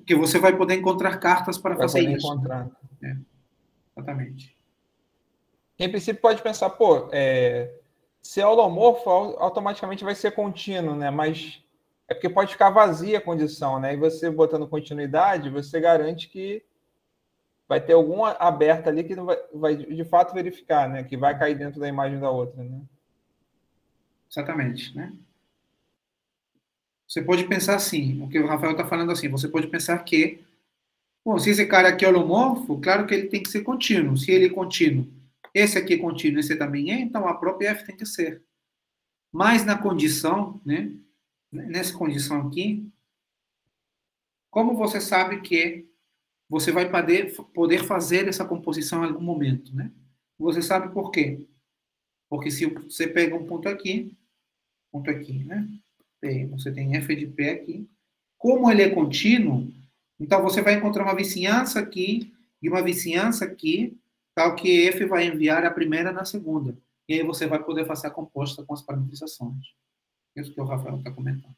Que você vai poder encontrar cartas para vai fazer isso. Encontrar. É, exatamente. Em princípio, pode pensar, pô, é, se é holomorfo, automaticamente vai ser contínuo, né? Mas é porque pode ficar vazia a condição, né? E você botando continuidade, você garante que vai ter alguma aberta ali que vai, vai de fato verificar, né? Que vai cair dentro da imagem da outra, né? Exatamente, né? Você pode pensar assim, o que o Rafael está falando assim, você pode pensar que, bom, se esse cara aqui é holomorfo, claro que ele tem que ser contínuo. Se ele é contínuo, esse aqui é contínuo, esse também é, então a própria F tem que ser. Mas na condição, né, nessa condição aqui, como você sabe que você vai poder, poder fazer essa composição em algum momento, né? Você sabe por quê? Porque se você pega um ponto aqui, ponto aqui, né? Você tem f de p aqui. Como ele é contínuo, então você vai encontrar uma vizinhança aqui e uma vizinhança aqui, tal que f vai enviar a primeira na segunda. E aí você vai poder fazer a composta com as parametrizações. Isso que o Rafael está comentando.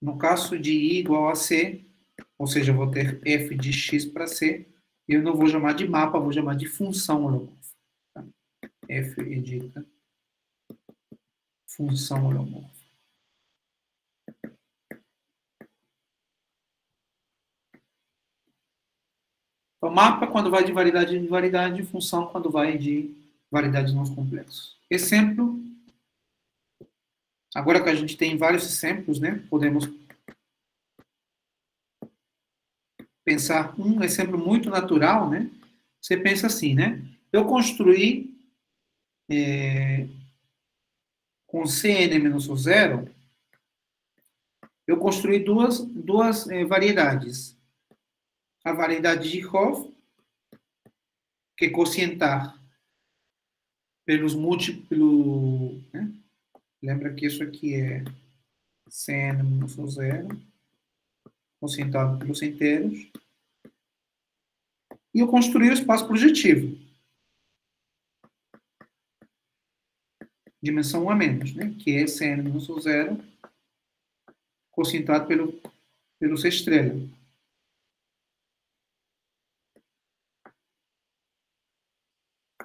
No caso de I igual a C, ou seja, eu vou ter f de x para C, eu não vou chamar de mapa, vou chamar de função? F edita função holomorfa. Então, mapa quando vai de variedade em variedade, função quando vai de variedades não complexos. Exemplo. Agora que a gente tem vários exemplos, né? Podemos pensar um exemplo muito natural, né? Você pensa assim, né? Eu construí é, com Cn menos o zero, eu construí duas, duas é, variedades. A variedade de Hoff, que é quocientar pelos múltiplos. Né? Lembra que isso aqui é Cn menos o zero, quocientado pelos inteiros. E eu construí o espaço projetivo. Dimensão 1 a menos, né? que é Cn menos o zero, concentrado pelo, pelo C estrela.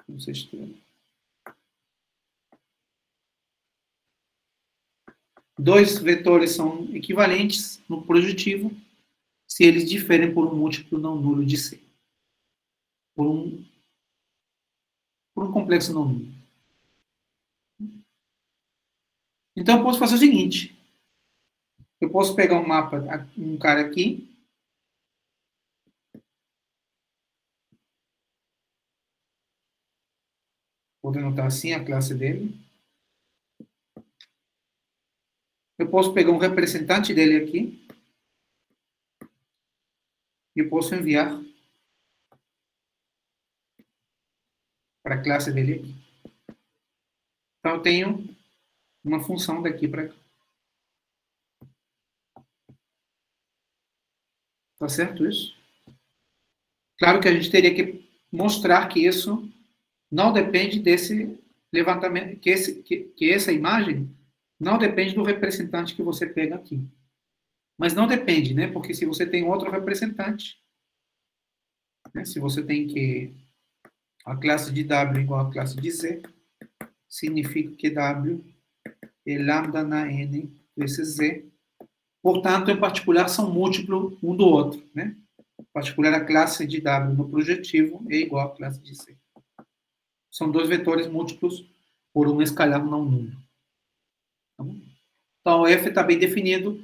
Pelo C estrela. Dois vetores são equivalentes no projetivo se eles diferem por um múltiplo não nulo de C. Por um, por um complexo não nulo. Então, eu posso fazer o seguinte. Eu posso pegar um mapa, um cara aqui. Vou denotar assim a classe dele. Eu posso pegar um representante dele aqui. E eu posso enviar para a classe dele aqui. Então, eu tenho uma função daqui para cá. Tá certo isso? Claro que a gente teria que mostrar que isso não depende desse levantamento, que, esse, que, que essa imagem não depende do representante que você pega aqui. Mas não depende, né? Porque se você tem outro representante, né? se você tem que a classe de W igual à classe de Z, significa que W e lambda na n vezes z. Portanto, em particular, são múltiplos um do outro. Né? Em particular, a classe de W no projetivo é igual à classe de C. São dois vetores múltiplos por um escalar não nulo. Tá então, F está bem definido.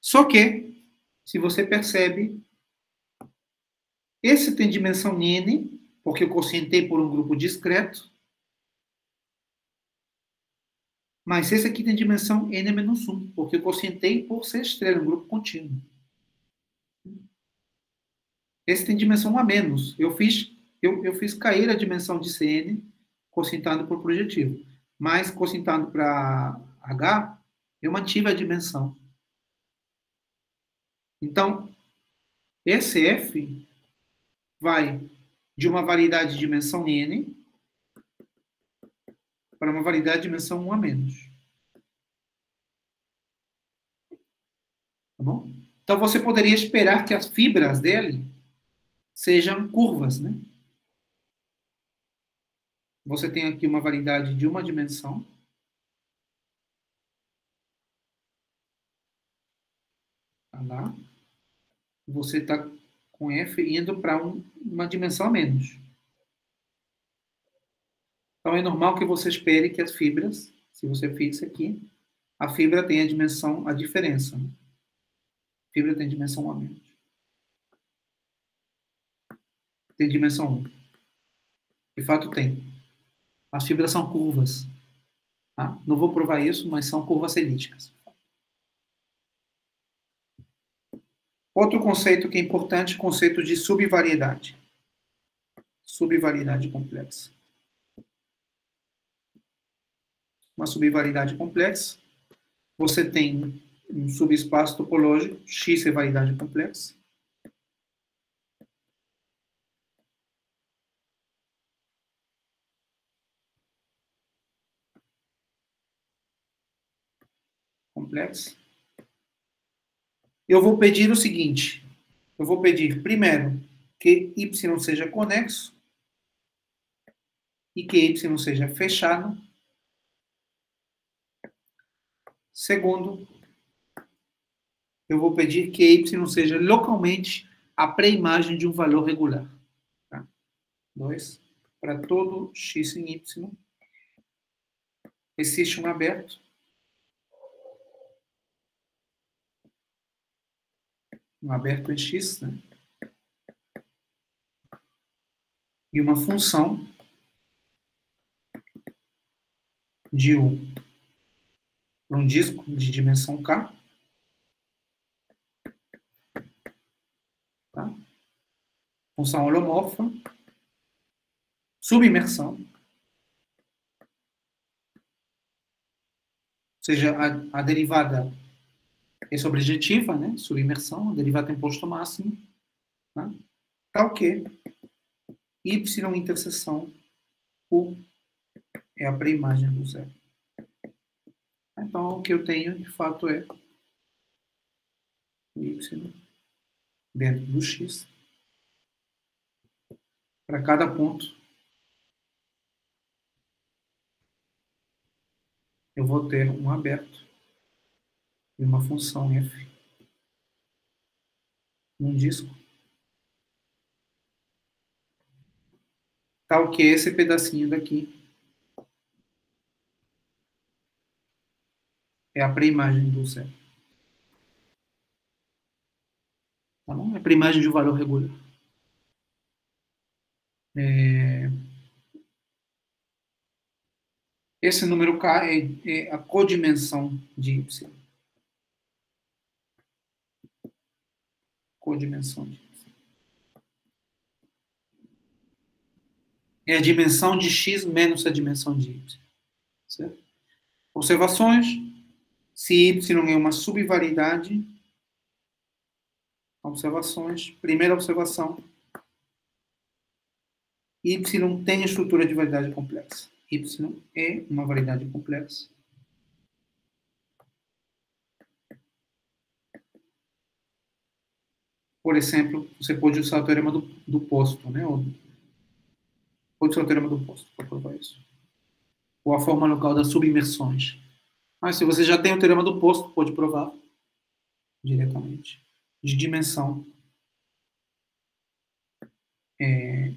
Só que, se você percebe, esse tem dimensão n, porque eu quocientei por um grupo discreto, Mas esse aqui tem dimensão n menos 1, porque eu quocientei por ser estrela, um grupo contínuo. Esse tem dimensão 1 a menos. Eu fiz, eu, eu fiz cair a dimensão de Cn quocientado por projetivo. Mas quocientado para H, eu mantive a dimensão. Então, esse F vai de uma variedade de dimensão n para uma variedade de dimensão 1 a menos. Tá bom? Então você poderia esperar que as fibras dele sejam curvas, né? Você tem aqui uma variedade de uma dimensão. Tá lá. Você está com F indo para um, uma dimensão a menos. Então, é normal que você espere que as fibras, se você fixa aqui, a fibra tenha a dimensão, a diferença. A fibra tem dimensão 1 a menos. Tem dimensão 1. De fato, tem. As fibras são curvas. Tá? Não vou provar isso, mas são curvas elípticas. Outro conceito que é importante, conceito de subvariedade. Subvariedade complexa. Uma subvariedade complexa. Você tem um subespaço topológico, X é variedade complexa. Complexa. Eu vou pedir o seguinte. Eu vou pedir, primeiro, que Y seja conexo e que Y seja fechado Segundo, eu vou pedir que y seja localmente a pré-imagem de um valor regular. Tá? Para todo x em y, existe um aberto. Um aberto em x, né? E uma função de um, um disco de dimensão k. Tá? Função holomorfa, subimersão, ou seja, a, a derivada é objetiva, né? Subimersão, a derivada tem posto máximo, tá? tal que y interseção u é a pré-imagem do zero. Então, o que eu tenho, de fato, é y dentro do x para cada ponto. Eu vou ter um aberto e uma função f num disco. Tal que esse pedacinho daqui é a pré-imagem do zero. Tá bom? É a pré-imagem de um valor regular. É... Esse número K é, é a codimensão de Y. Codimensão de Y. É a dimensão de X menos a dimensão de Y. Certo? Observações. Se Y é uma subvariedade, observações. Primeira observação. Y tem estrutura de variedade complexa. Y é uma variedade complexa. Por exemplo, você pode usar o teorema do, do posto, né? Ou, pode usar o teorema do posto para provar isso. Ou a forma local das subimersões. Mas se você já tem o teorema do posto, pode provar diretamente. De dimensão. É,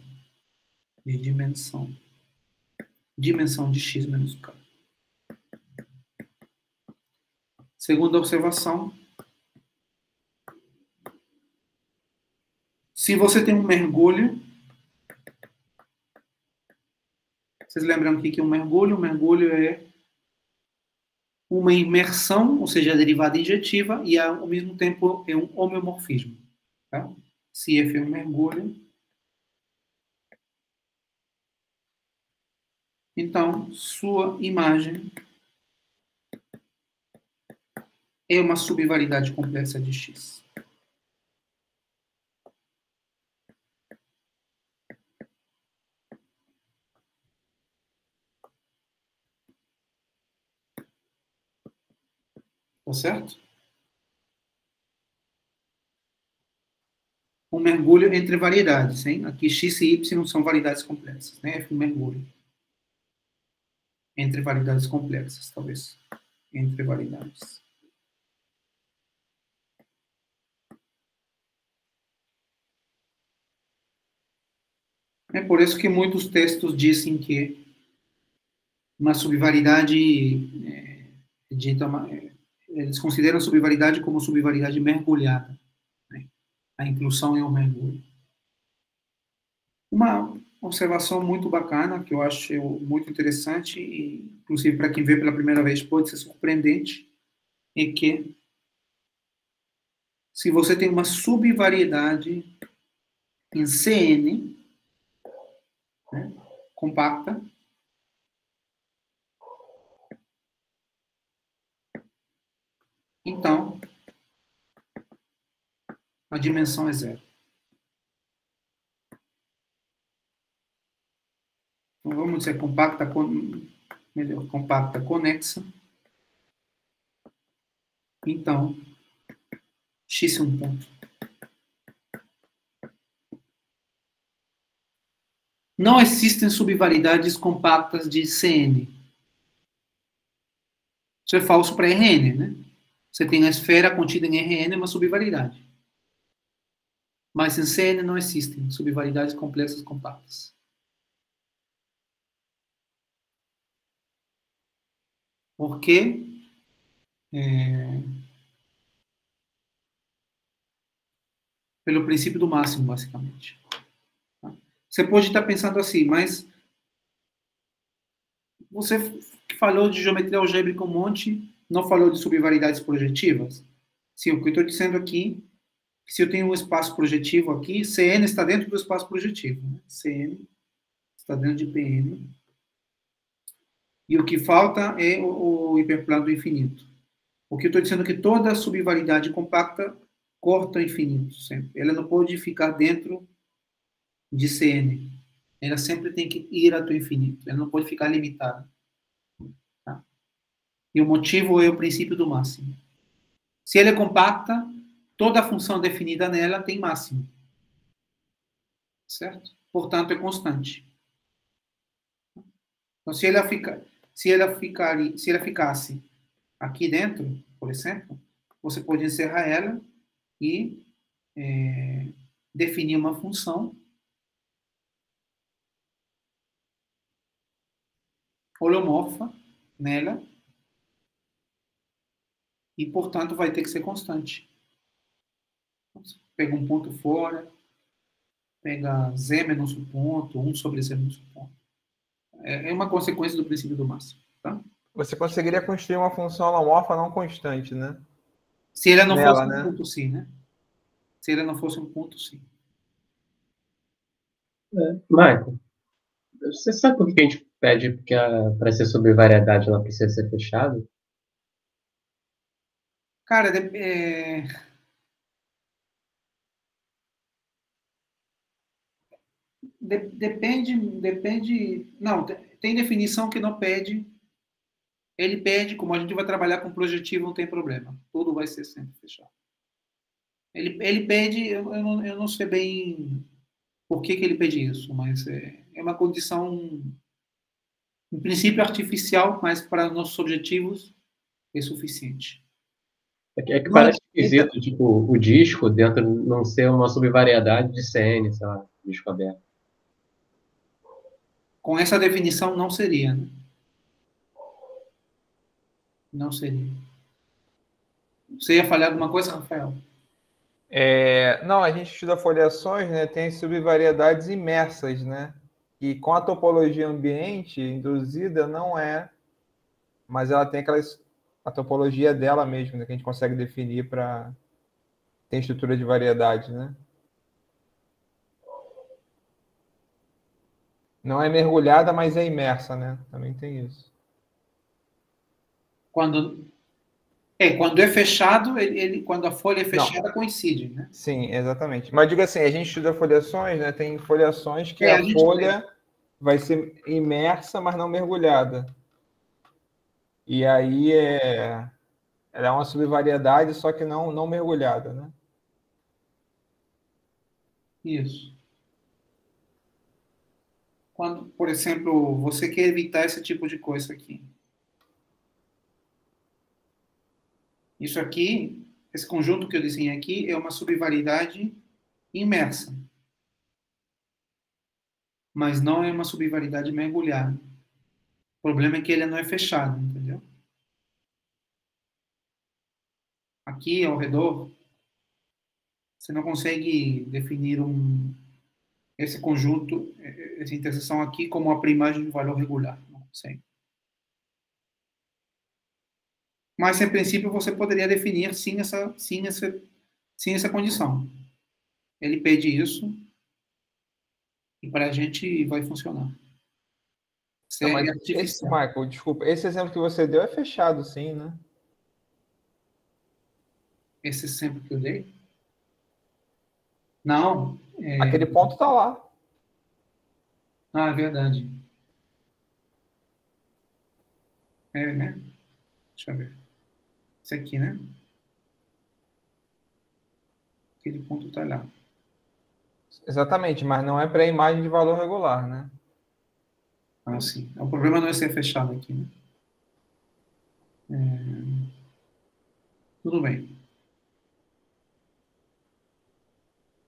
de dimensão dimensão de x menos k. Segunda observação. Se você tem um mergulho, vocês lembram aqui que um mergulho, um mergulho é uma imersão, ou seja, a derivada injetiva, e ao mesmo tempo é um homeomorfismo. Tá? Se F é um mergulho, Então, sua imagem é uma subvariedade complexa de X. Tá certo? Um mergulho entre variedades, hein? Aqui X e Y são variedades complexas, né? F um mergulho entre variedades complexas, talvez. Entre variedades. É por isso que muitos textos dizem que uma subvariedade é, dita, é, eles consideram a subvariedade como subvariedade mergulhada. Né? A inclusão é um mergulho. Uma observação muito bacana, que eu acho muito interessante, e inclusive para quem vê pela primeira vez pode ser surpreendente, é que se você tem uma subvariedade em CN, né, compacta, então a dimensão é zero. Então, vamos dizer compacta, melhor, compacta conexa. Então, x é um ponto. Não existem subvariedades compactas de CN. Isso é falso para RN, né? Você tem a esfera contida em RN, uma subvariedade. Mas em CN não existem subvariedades complexas compactas. Porque é, pelo princípio do máximo, basicamente. Tá? Você pode estar pensando assim, mas você falou de geometria algébrica um monte, não falou de subvariedades projetivas? Sim, o que eu estou dizendo aqui, se eu tenho um espaço projetivo aqui, Cn está dentro do espaço projetivo. Né? Cn está dentro de Pn. E o que falta é o, o hiperplano do infinito. O que eu estou dizendo é que toda subvariedade compacta corta o infinito sempre. Ela não pode ficar dentro de Cn. Ela sempre tem que ir até o infinito. Ela não pode ficar limitada. E o motivo é o princípio do máximo. Se ela é compacta, toda a função definida nela tem máximo. Certo? Portanto, é constante. Então, se ela, fica, se ela, ficar, se ela ficasse aqui dentro, por exemplo, você pode encerrar ela e é, definir uma função holomorfa nela e, portanto, vai ter que ser constante. Pega um ponto fora, pega z menos um ponto, 1 sobre z menos um ponto. É, é uma consequência do princípio do máximo. Tá? Você conseguiria construir uma função holomorfa não constante, né? Se ele não Nela, fosse um né? ponto sim, né? Se ele não fosse um ponto sim. É. Michael, você sabe por que a gente pede para ser sobre variedade ela precisa ser fechada? Cara, é... De, depende, depende. Não, tem definição que não pede ele pede, como a gente vai trabalhar com projetivo, não tem problema. Tudo vai ser sempre fechado. Ele, ele pede, eu, eu, não, eu não sei bem por que, que ele pede isso, mas é, é uma condição, em princípio, artificial, mas para nossos objetivos é suficiente. É que, é que parece esquisito, tipo, o disco dentro não ser uma subvariedade de CN, sei lá, disco aberto. Com essa definição, não seria, né? Não seria. Você ia falar alguma coisa, Rafael? É, não, a gente estuda foliações, né? Tem subvariedades imersas, né? E com a topologia ambiente induzida não é, mas ela tem aquelas a topologia dela mesmo, né, que a gente consegue definir para tem estrutura de variedade, né? Não é mergulhada, mas é imersa, né? Também tem isso. Quando é, quando é fechado, ele, ele quando a folha é fechada, Não. coincide, né? Sim, exatamente. Mas diga assim, a gente estuda foliações, né? Tem foliações que é, a, a folha vai ser imersa, mas não mergulhada. E aí é ela é uma subvariedade, só que não não mergulhada, né? Isso. Quando, por exemplo, você quer evitar esse tipo de coisa aqui. Isso aqui, esse conjunto que eu desenhei aqui, é uma subvariedade imersa. Mas não é uma subvariedade mergulhada. O problema é que ele não é fechado, entendeu? Aqui ao redor, você não consegue definir um, esse conjunto, essa interseção aqui como a primagem de valor regular. Não consegue. mas em princípio você poderia definir sim essa, sim essa, sim essa condição. Ele pede isso e para a gente vai funcionar. Não, mas esse, Michael, desculpa, esse exemplo que você deu é fechado, sim, né? Esse exemplo que eu dei? Não. É... Aquele ponto está lá. Ah, é verdade. É, né? Deixa eu ver. Isso aqui, né? Aquele ponto está lá. Exatamente, mas não é para a imagem de valor regular, né? Ah, sim. O problema não é ser fechado aqui, né? É, tudo bem.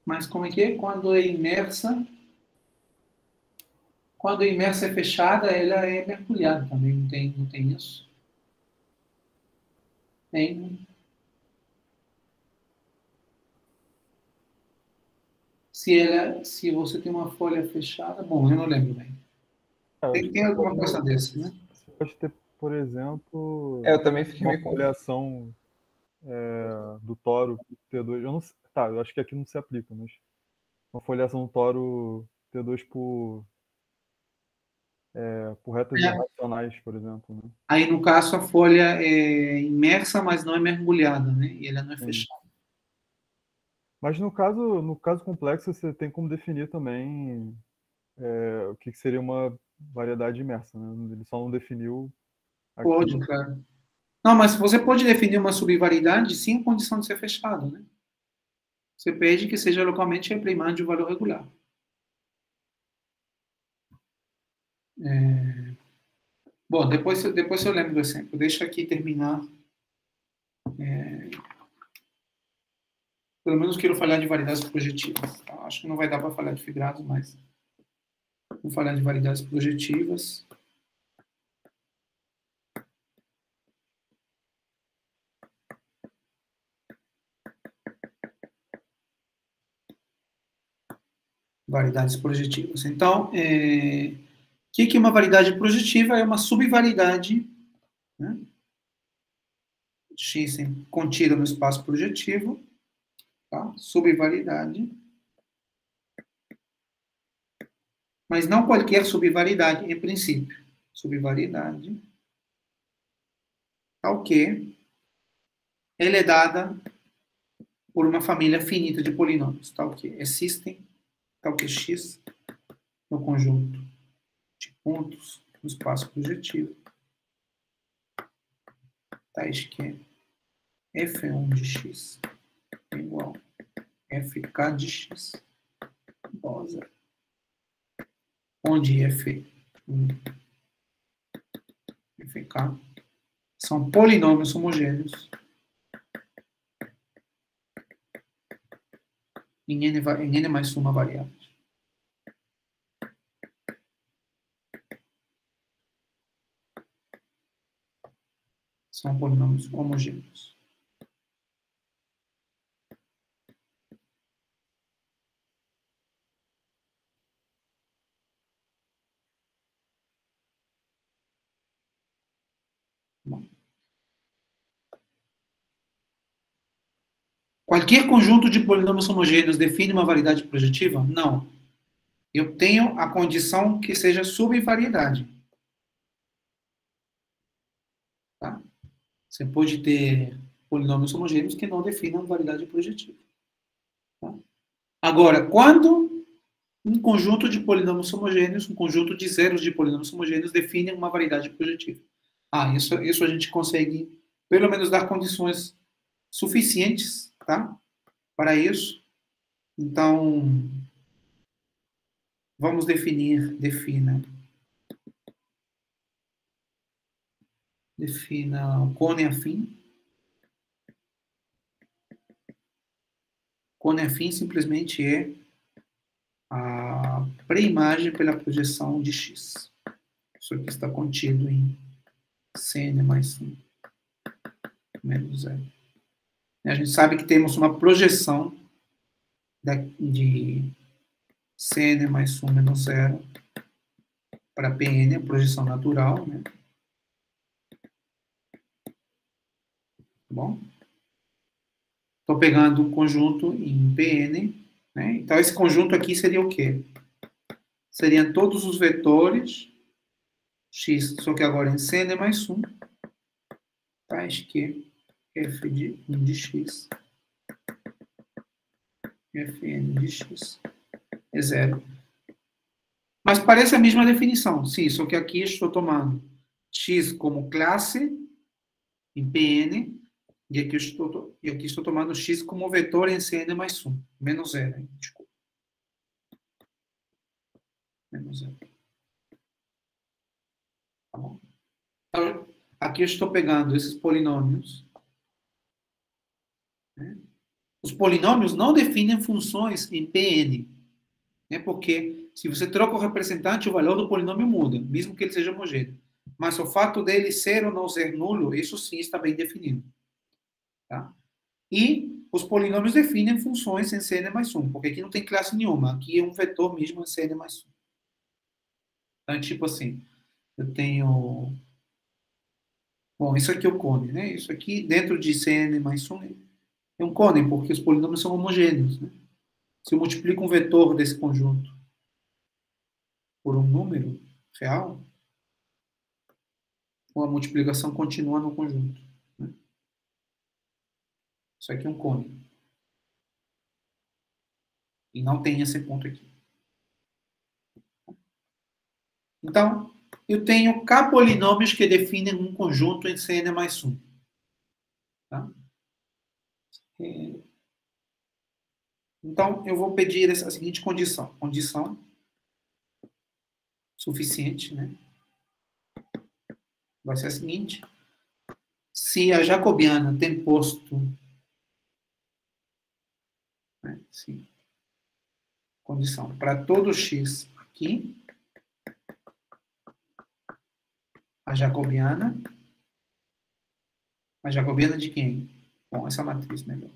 Mas como é que é? Quando é imersa, quando a imersa é fechada, ela é mergulhada também, não tem, não tem isso? Tem. Se, ela, se você tem uma folha fechada, bom, eu não lembro bem. É, Tem, tem alguma coisa desse, né? Você pode ter, por exemplo, É, eu também fiquei uma meio confuso. É, do toro T2. Eu não tá, eu acho que aqui não se aplica, mas uma folheação do toro T2 por, é, por retas É. irracionais, por exemplo. Né? Aí, no caso, a folha é imersa, mas não é mergulhada, né? E ela não é Sim. fechada. Mas no caso, no caso complexo, você tem como definir também é, o que seria uma variedade imersa. Né? Ele só não definiu aqui. Pode, claro. Não, mas você pode definir uma subvariedade sem condição de ser fechado, né? Você pede que seja localmente reprimado de valor regular. É, Bom, depois, depois eu lembro do exemplo. Deixa aqui terminar. É, Pelo menos quero falar de variedades projetivas. tá? Acho que não vai dar para falar de fibrados, mas vou falar de variedades projetivas. Variedades projetivas. Então, é, o que é uma variedade projetiva? É uma subvariedade né, x contida no espaço projetivo, tá? subvariedade, mas não qualquer subvariedade, em princípio. Subvariedade, tal que ela é dada por uma família finita de polinômios, tal que existem, tal que x no conjunto de pontos no espaço projetivo, tais que f1 de x é igual a fk de x igual a zero. Onde f1 e fk são polinômios homogêneos em n, em n mais uma variável. São polinômios homogêneos. Bom. Qualquer conjunto de polinômios homogêneos define uma variedade projetiva? Não. Eu tenho a condição que seja subvariedade. Tá? Você pode ter polinômios homogêneos que não definam variedade projetiva. Tá? Agora, quando um conjunto de polinômios homogêneos, um conjunto de zeros de polinômios homogêneos define uma variedade projetiva? Ah, isso, isso a gente consegue, pelo menos, dar condições suficientes, tá? Para isso. Então, vamos definir, defina. Defina o cone afim. Cone afim simplesmente é a pré-imagem pela projeção de x. Isso aqui está contido em Cn mais 1 menos 0. A gente sabe que temos uma projeção de Cn mais 1 menos 0 para Pn, a projeção natural, né? Tá bom? Estou pegando um conjunto em Pn, né? Então, esse conjunto aqui seria o quê? Seriam todos os vetores x, só que agora em Cn mais 1, tais que f de 1 de x, fn de x é zero. Mas parece a mesma definição, sim, só que aqui estou tomando x como classe em Pn, e aqui estou, to- e aqui estou tomando x como vetor em Cn mais 1, menos zero, hein? desculpa. Menos zero. Tá bom? Então, Aqui eu estou pegando esses polinômios. Os polinômios não definem funções em Pn. Né? Porque se você troca o representante, o valor do polinômio muda, mesmo que ele seja homogêneo. Mas o fato dele ser ou não ser nulo, isso sim está bem definido. Tá? E os polinômios definem funções em Cn mais 1, porque aqui não tem classe nenhuma. Aqui é um vetor mesmo em Cn mais 1. Então, é tipo assim, eu tenho... Bom, isso aqui é o cone, né? Isso aqui, dentro de Cn mais 1, é um cone, porque os polinômios são homogêneos. Né? Se eu multiplico um vetor desse conjunto por um número real, a multiplicação continua no conjunto. Né? Isso aqui é um cone. E não tem esse ponto aqui. Então, eu tenho k polinômios que definem um conjunto em Cn mais 1. Tá? É... Então, eu vou pedir a seguinte condição. Condição suficiente, né? Vai ser a seguinte. Se a jacobiana tem posto... Né, condição. Para todo x aqui, a jacobiana... A jacobiana de quem? Bom, essa matriz melhor.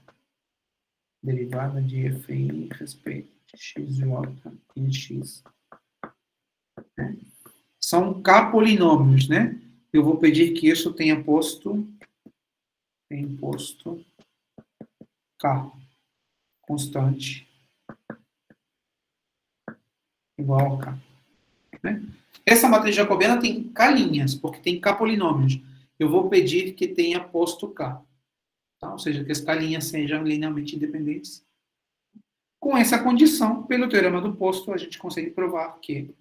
Derivada de f respeito de x j em x. Né? São k polinômios, né? Eu vou pedir que isso tenha posto, tenha posto k constante igual a k. Né? Essa matriz jacobiana tem k linhas, porque tem k polinômios. Eu vou pedir que tenha posto k. Tá? Ou seja, que as linhas sejam linearmente independentes. Com essa condição, pelo teorema do posto, a gente consegue provar que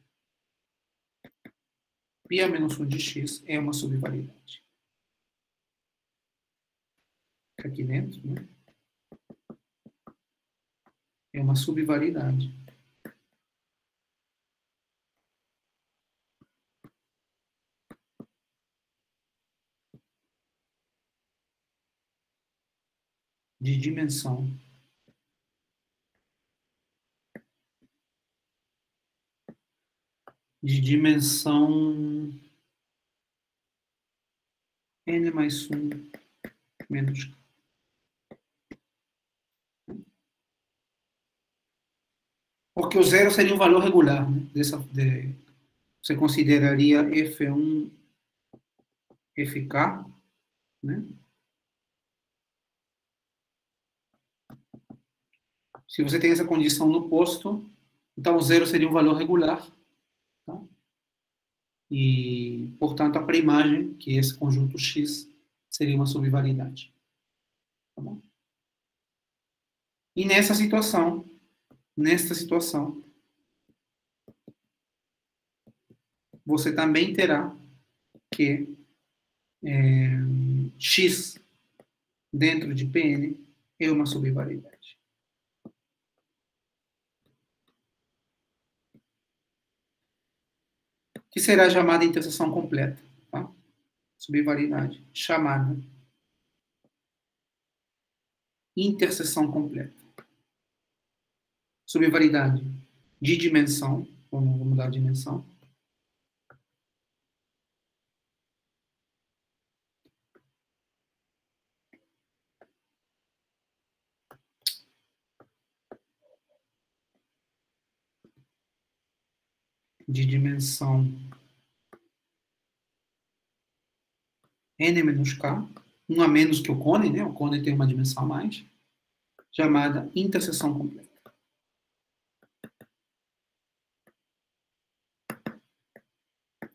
π menos 1 de x é uma subvariedade. Aqui dentro, né? É uma subvariedade. De dimensão de dimensão n mais 1 menos k. Porque o zero seria um valor regular. Né? Dessa, de, você consideraria F1, FK, né? Se você tem essa condição no posto, então zero seria um valor regular. Tá? E, portanto, a primagem, que é esse conjunto X, seria uma subvariedade. Tá bom? E nessa situação, nesta situação, você também terá que é, X dentro de Pn é uma subvariedade. Que será chamada interseção completa. Tá? Subvariedade. Chamada interseção completa. Subvariedade de dimensão. Vamos mudar a dimensão. De dimensão n menos k, um a menos que o cone, né? O cone tem uma dimensão a mais, chamada interseção completa.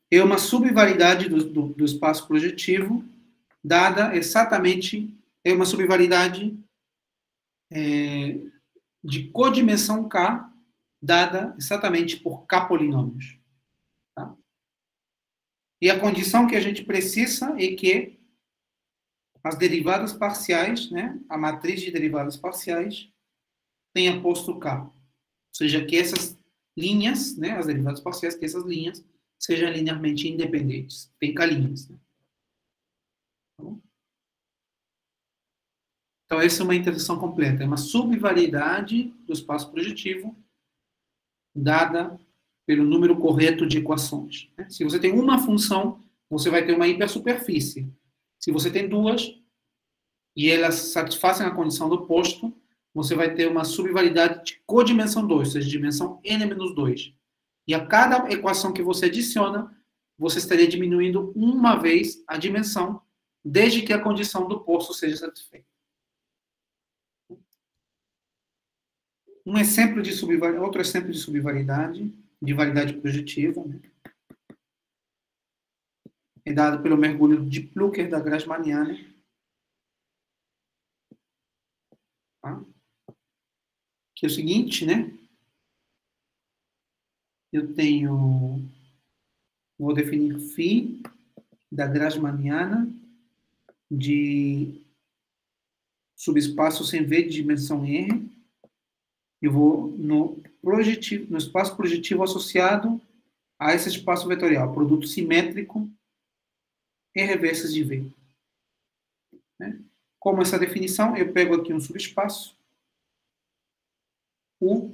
É uma subvariedade do, do, do espaço projetivo, dada exatamente, é uma subvariedade é, de codimensão k, dada exatamente por k polinômios. Tá? E a condição que a gente precisa é que as derivadas parciais, né, a matriz de derivadas parciais, tenha posto k. Ou seja, que essas linhas, né, as derivadas parciais, que essas linhas sejam linearmente independentes. Tem k linhas. Né? Tá? Então, essa é uma interseção completa. É uma subvariedade do espaço projetivo dada pelo número correto de equações. né? Se você tem uma função, você vai ter uma hipersuperfície. Se você tem duas e elas satisfazem a condição do posto, você vai ter uma subvariedade de codimensão 2, ou seja, dimensão n-2. E a cada equação que você adiciona, você estaria diminuindo uma vez a dimensão, desde que a condição do posto seja satisfeita. Um exemplo de subvariedade, outro exemplo de subvariedade, de variedade projetiva, né? é dado pelo mergulho de Plucker da Grassmanniana. Tá? Que é o seguinte, né? Eu tenho, vou definir φ da Grassmanniana de subespaço sem V de dimensão R. Eu vou no, projetivo, no espaço projetivo associado a esse espaço vetorial, produto simétrico em reversas de V. Né? Como essa definição, eu pego aqui um subespaço, U,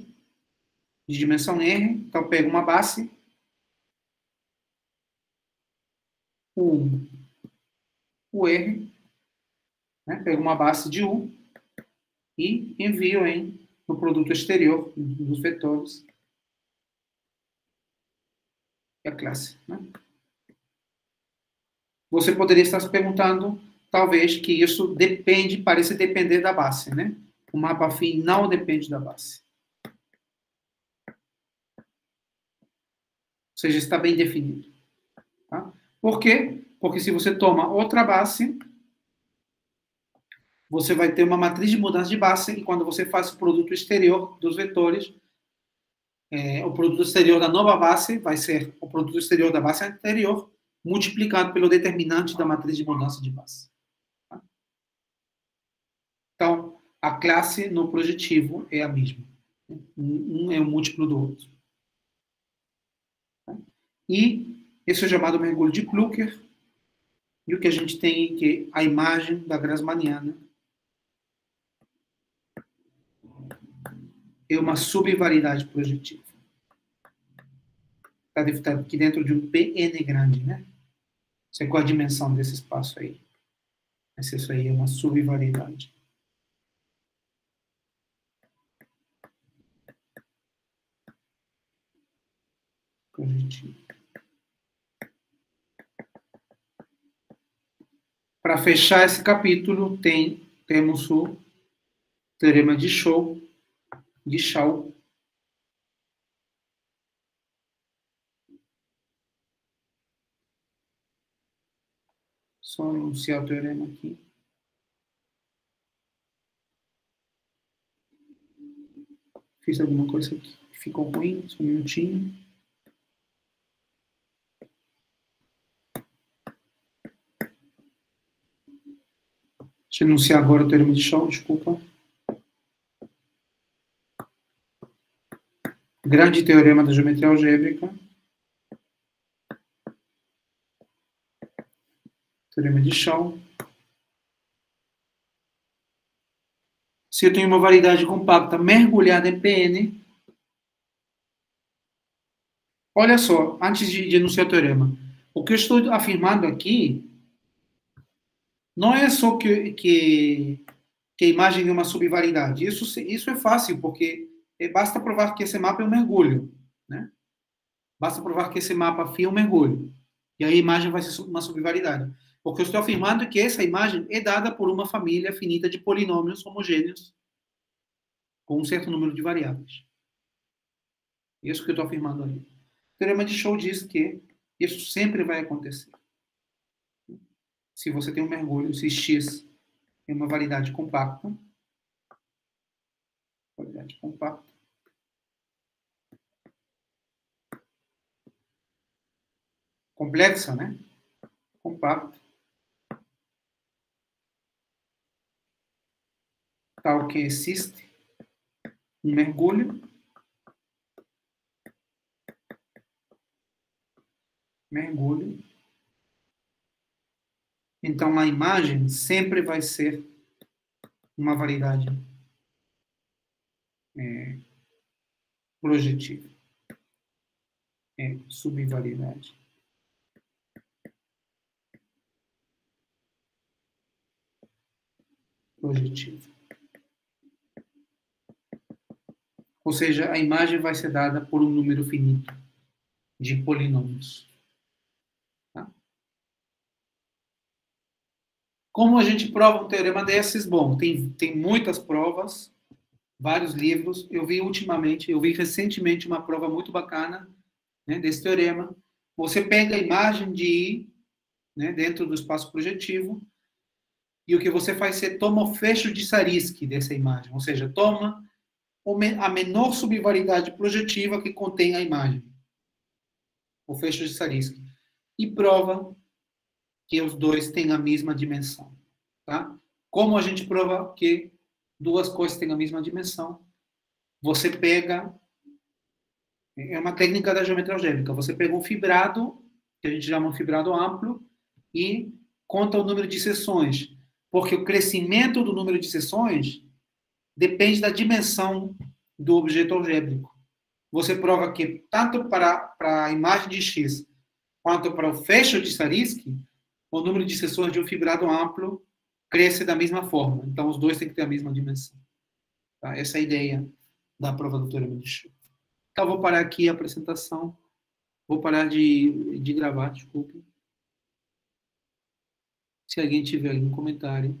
de dimensão R, então eu pego uma base, U, o R, né? pego uma base de U e envio em, no produto exterior dos vetores e a classe. Né? Você poderia estar se perguntando, talvez, que isso depende, parece depender da base, né? O mapa fim não depende da base. Ou seja, está bem definido. Tá? Por quê? Porque se você toma outra base, você vai ter uma matriz de mudança de base e quando você faz o produto exterior dos vetores, é, o produto exterior da nova base vai ser o produto exterior da base anterior multiplicado pelo determinante da matriz de mudança de base. Tá? Então, a classe no projetivo é a mesma. Um é o múltiplo do outro. Tá? E esse é chamado mergulho de Plucker. E o que a gente tem que a imagem da Grassmanniana é uma subvariedade projetiva. Está aqui dentro de um PN grande, né? É qual a dimensão desse espaço aí? Mas isso aí é uma subvariedade. Para fechar esse capítulo, tem, temos o teorema de Shaw, Shaw, Só anunciar o teorema aqui. Fiz alguma coisa que ficou ruim, só um minutinho. Deixa eu anunciar agora o teorema de Shaw, desculpa. Grande teorema da geometria algébrica. Teorema de Shaw. Se eu tenho uma variedade compacta mergulhada em PN, olha só, antes de, de o teorema, o que eu estou afirmando aqui não é só que, que, que a imagem é uma subvariedade. Isso, isso é fácil, porque basta provar que esse mapa é um mergulho. Né? Basta provar que esse mapa é um mergulho. E aí a imagem vai ser uma subvariedade. O que eu estou afirmando é que essa imagem é dada por uma família finita de polinômios homogêneos com um certo número de variáveis. Isso que eu estou afirmando ali. O teorema de Show diz que isso sempre vai acontecer. Se você tem um mergulho, se X é uma variedade compacta, variedade compacta, complexa, né? Compacta. tal que existe um mergulho, mergulho, Então, a imagem sempre vai ser uma variedade é, projetiva. É subvariedade. Projetiva. Ou seja, a imagem vai ser dada por um número finito de polinômios. Tá? Como a gente prova um teorema desses? Bom, tem, tem muitas provas, vários livros. Eu vi ultimamente, eu vi recentemente uma prova muito bacana né, desse teorema. Você pega a imagem de I né, dentro do espaço projetivo e o que você faz, você toma o fecho de Sariski dessa imagem, ou seja, toma a menor subvariedade projetiva que contém a imagem, o fecho de Sariski, e prova que os dois têm a mesma dimensão. Tá? Como a gente prova que duas coisas têm a mesma dimensão? Você pega. É uma técnica da geometria algébrica. Você pega um fibrado, que a gente chama um fibrado amplo, e conta o número de seções. Porque o crescimento do número de seções depende da dimensão do objeto algébrico. Você prova que tanto para, para a imagem de X quanto para o fecho de Sariski, o número de seções de um fibrado amplo cresce da mesma forma. Então, os dois têm que ter a mesma dimensão. Tá? Essa é a ideia da prova do teorema de Schur. Então, vou parar aqui a apresentação. Vou parar de, de gravar, desculpe. Se alguém tiver algum comentário.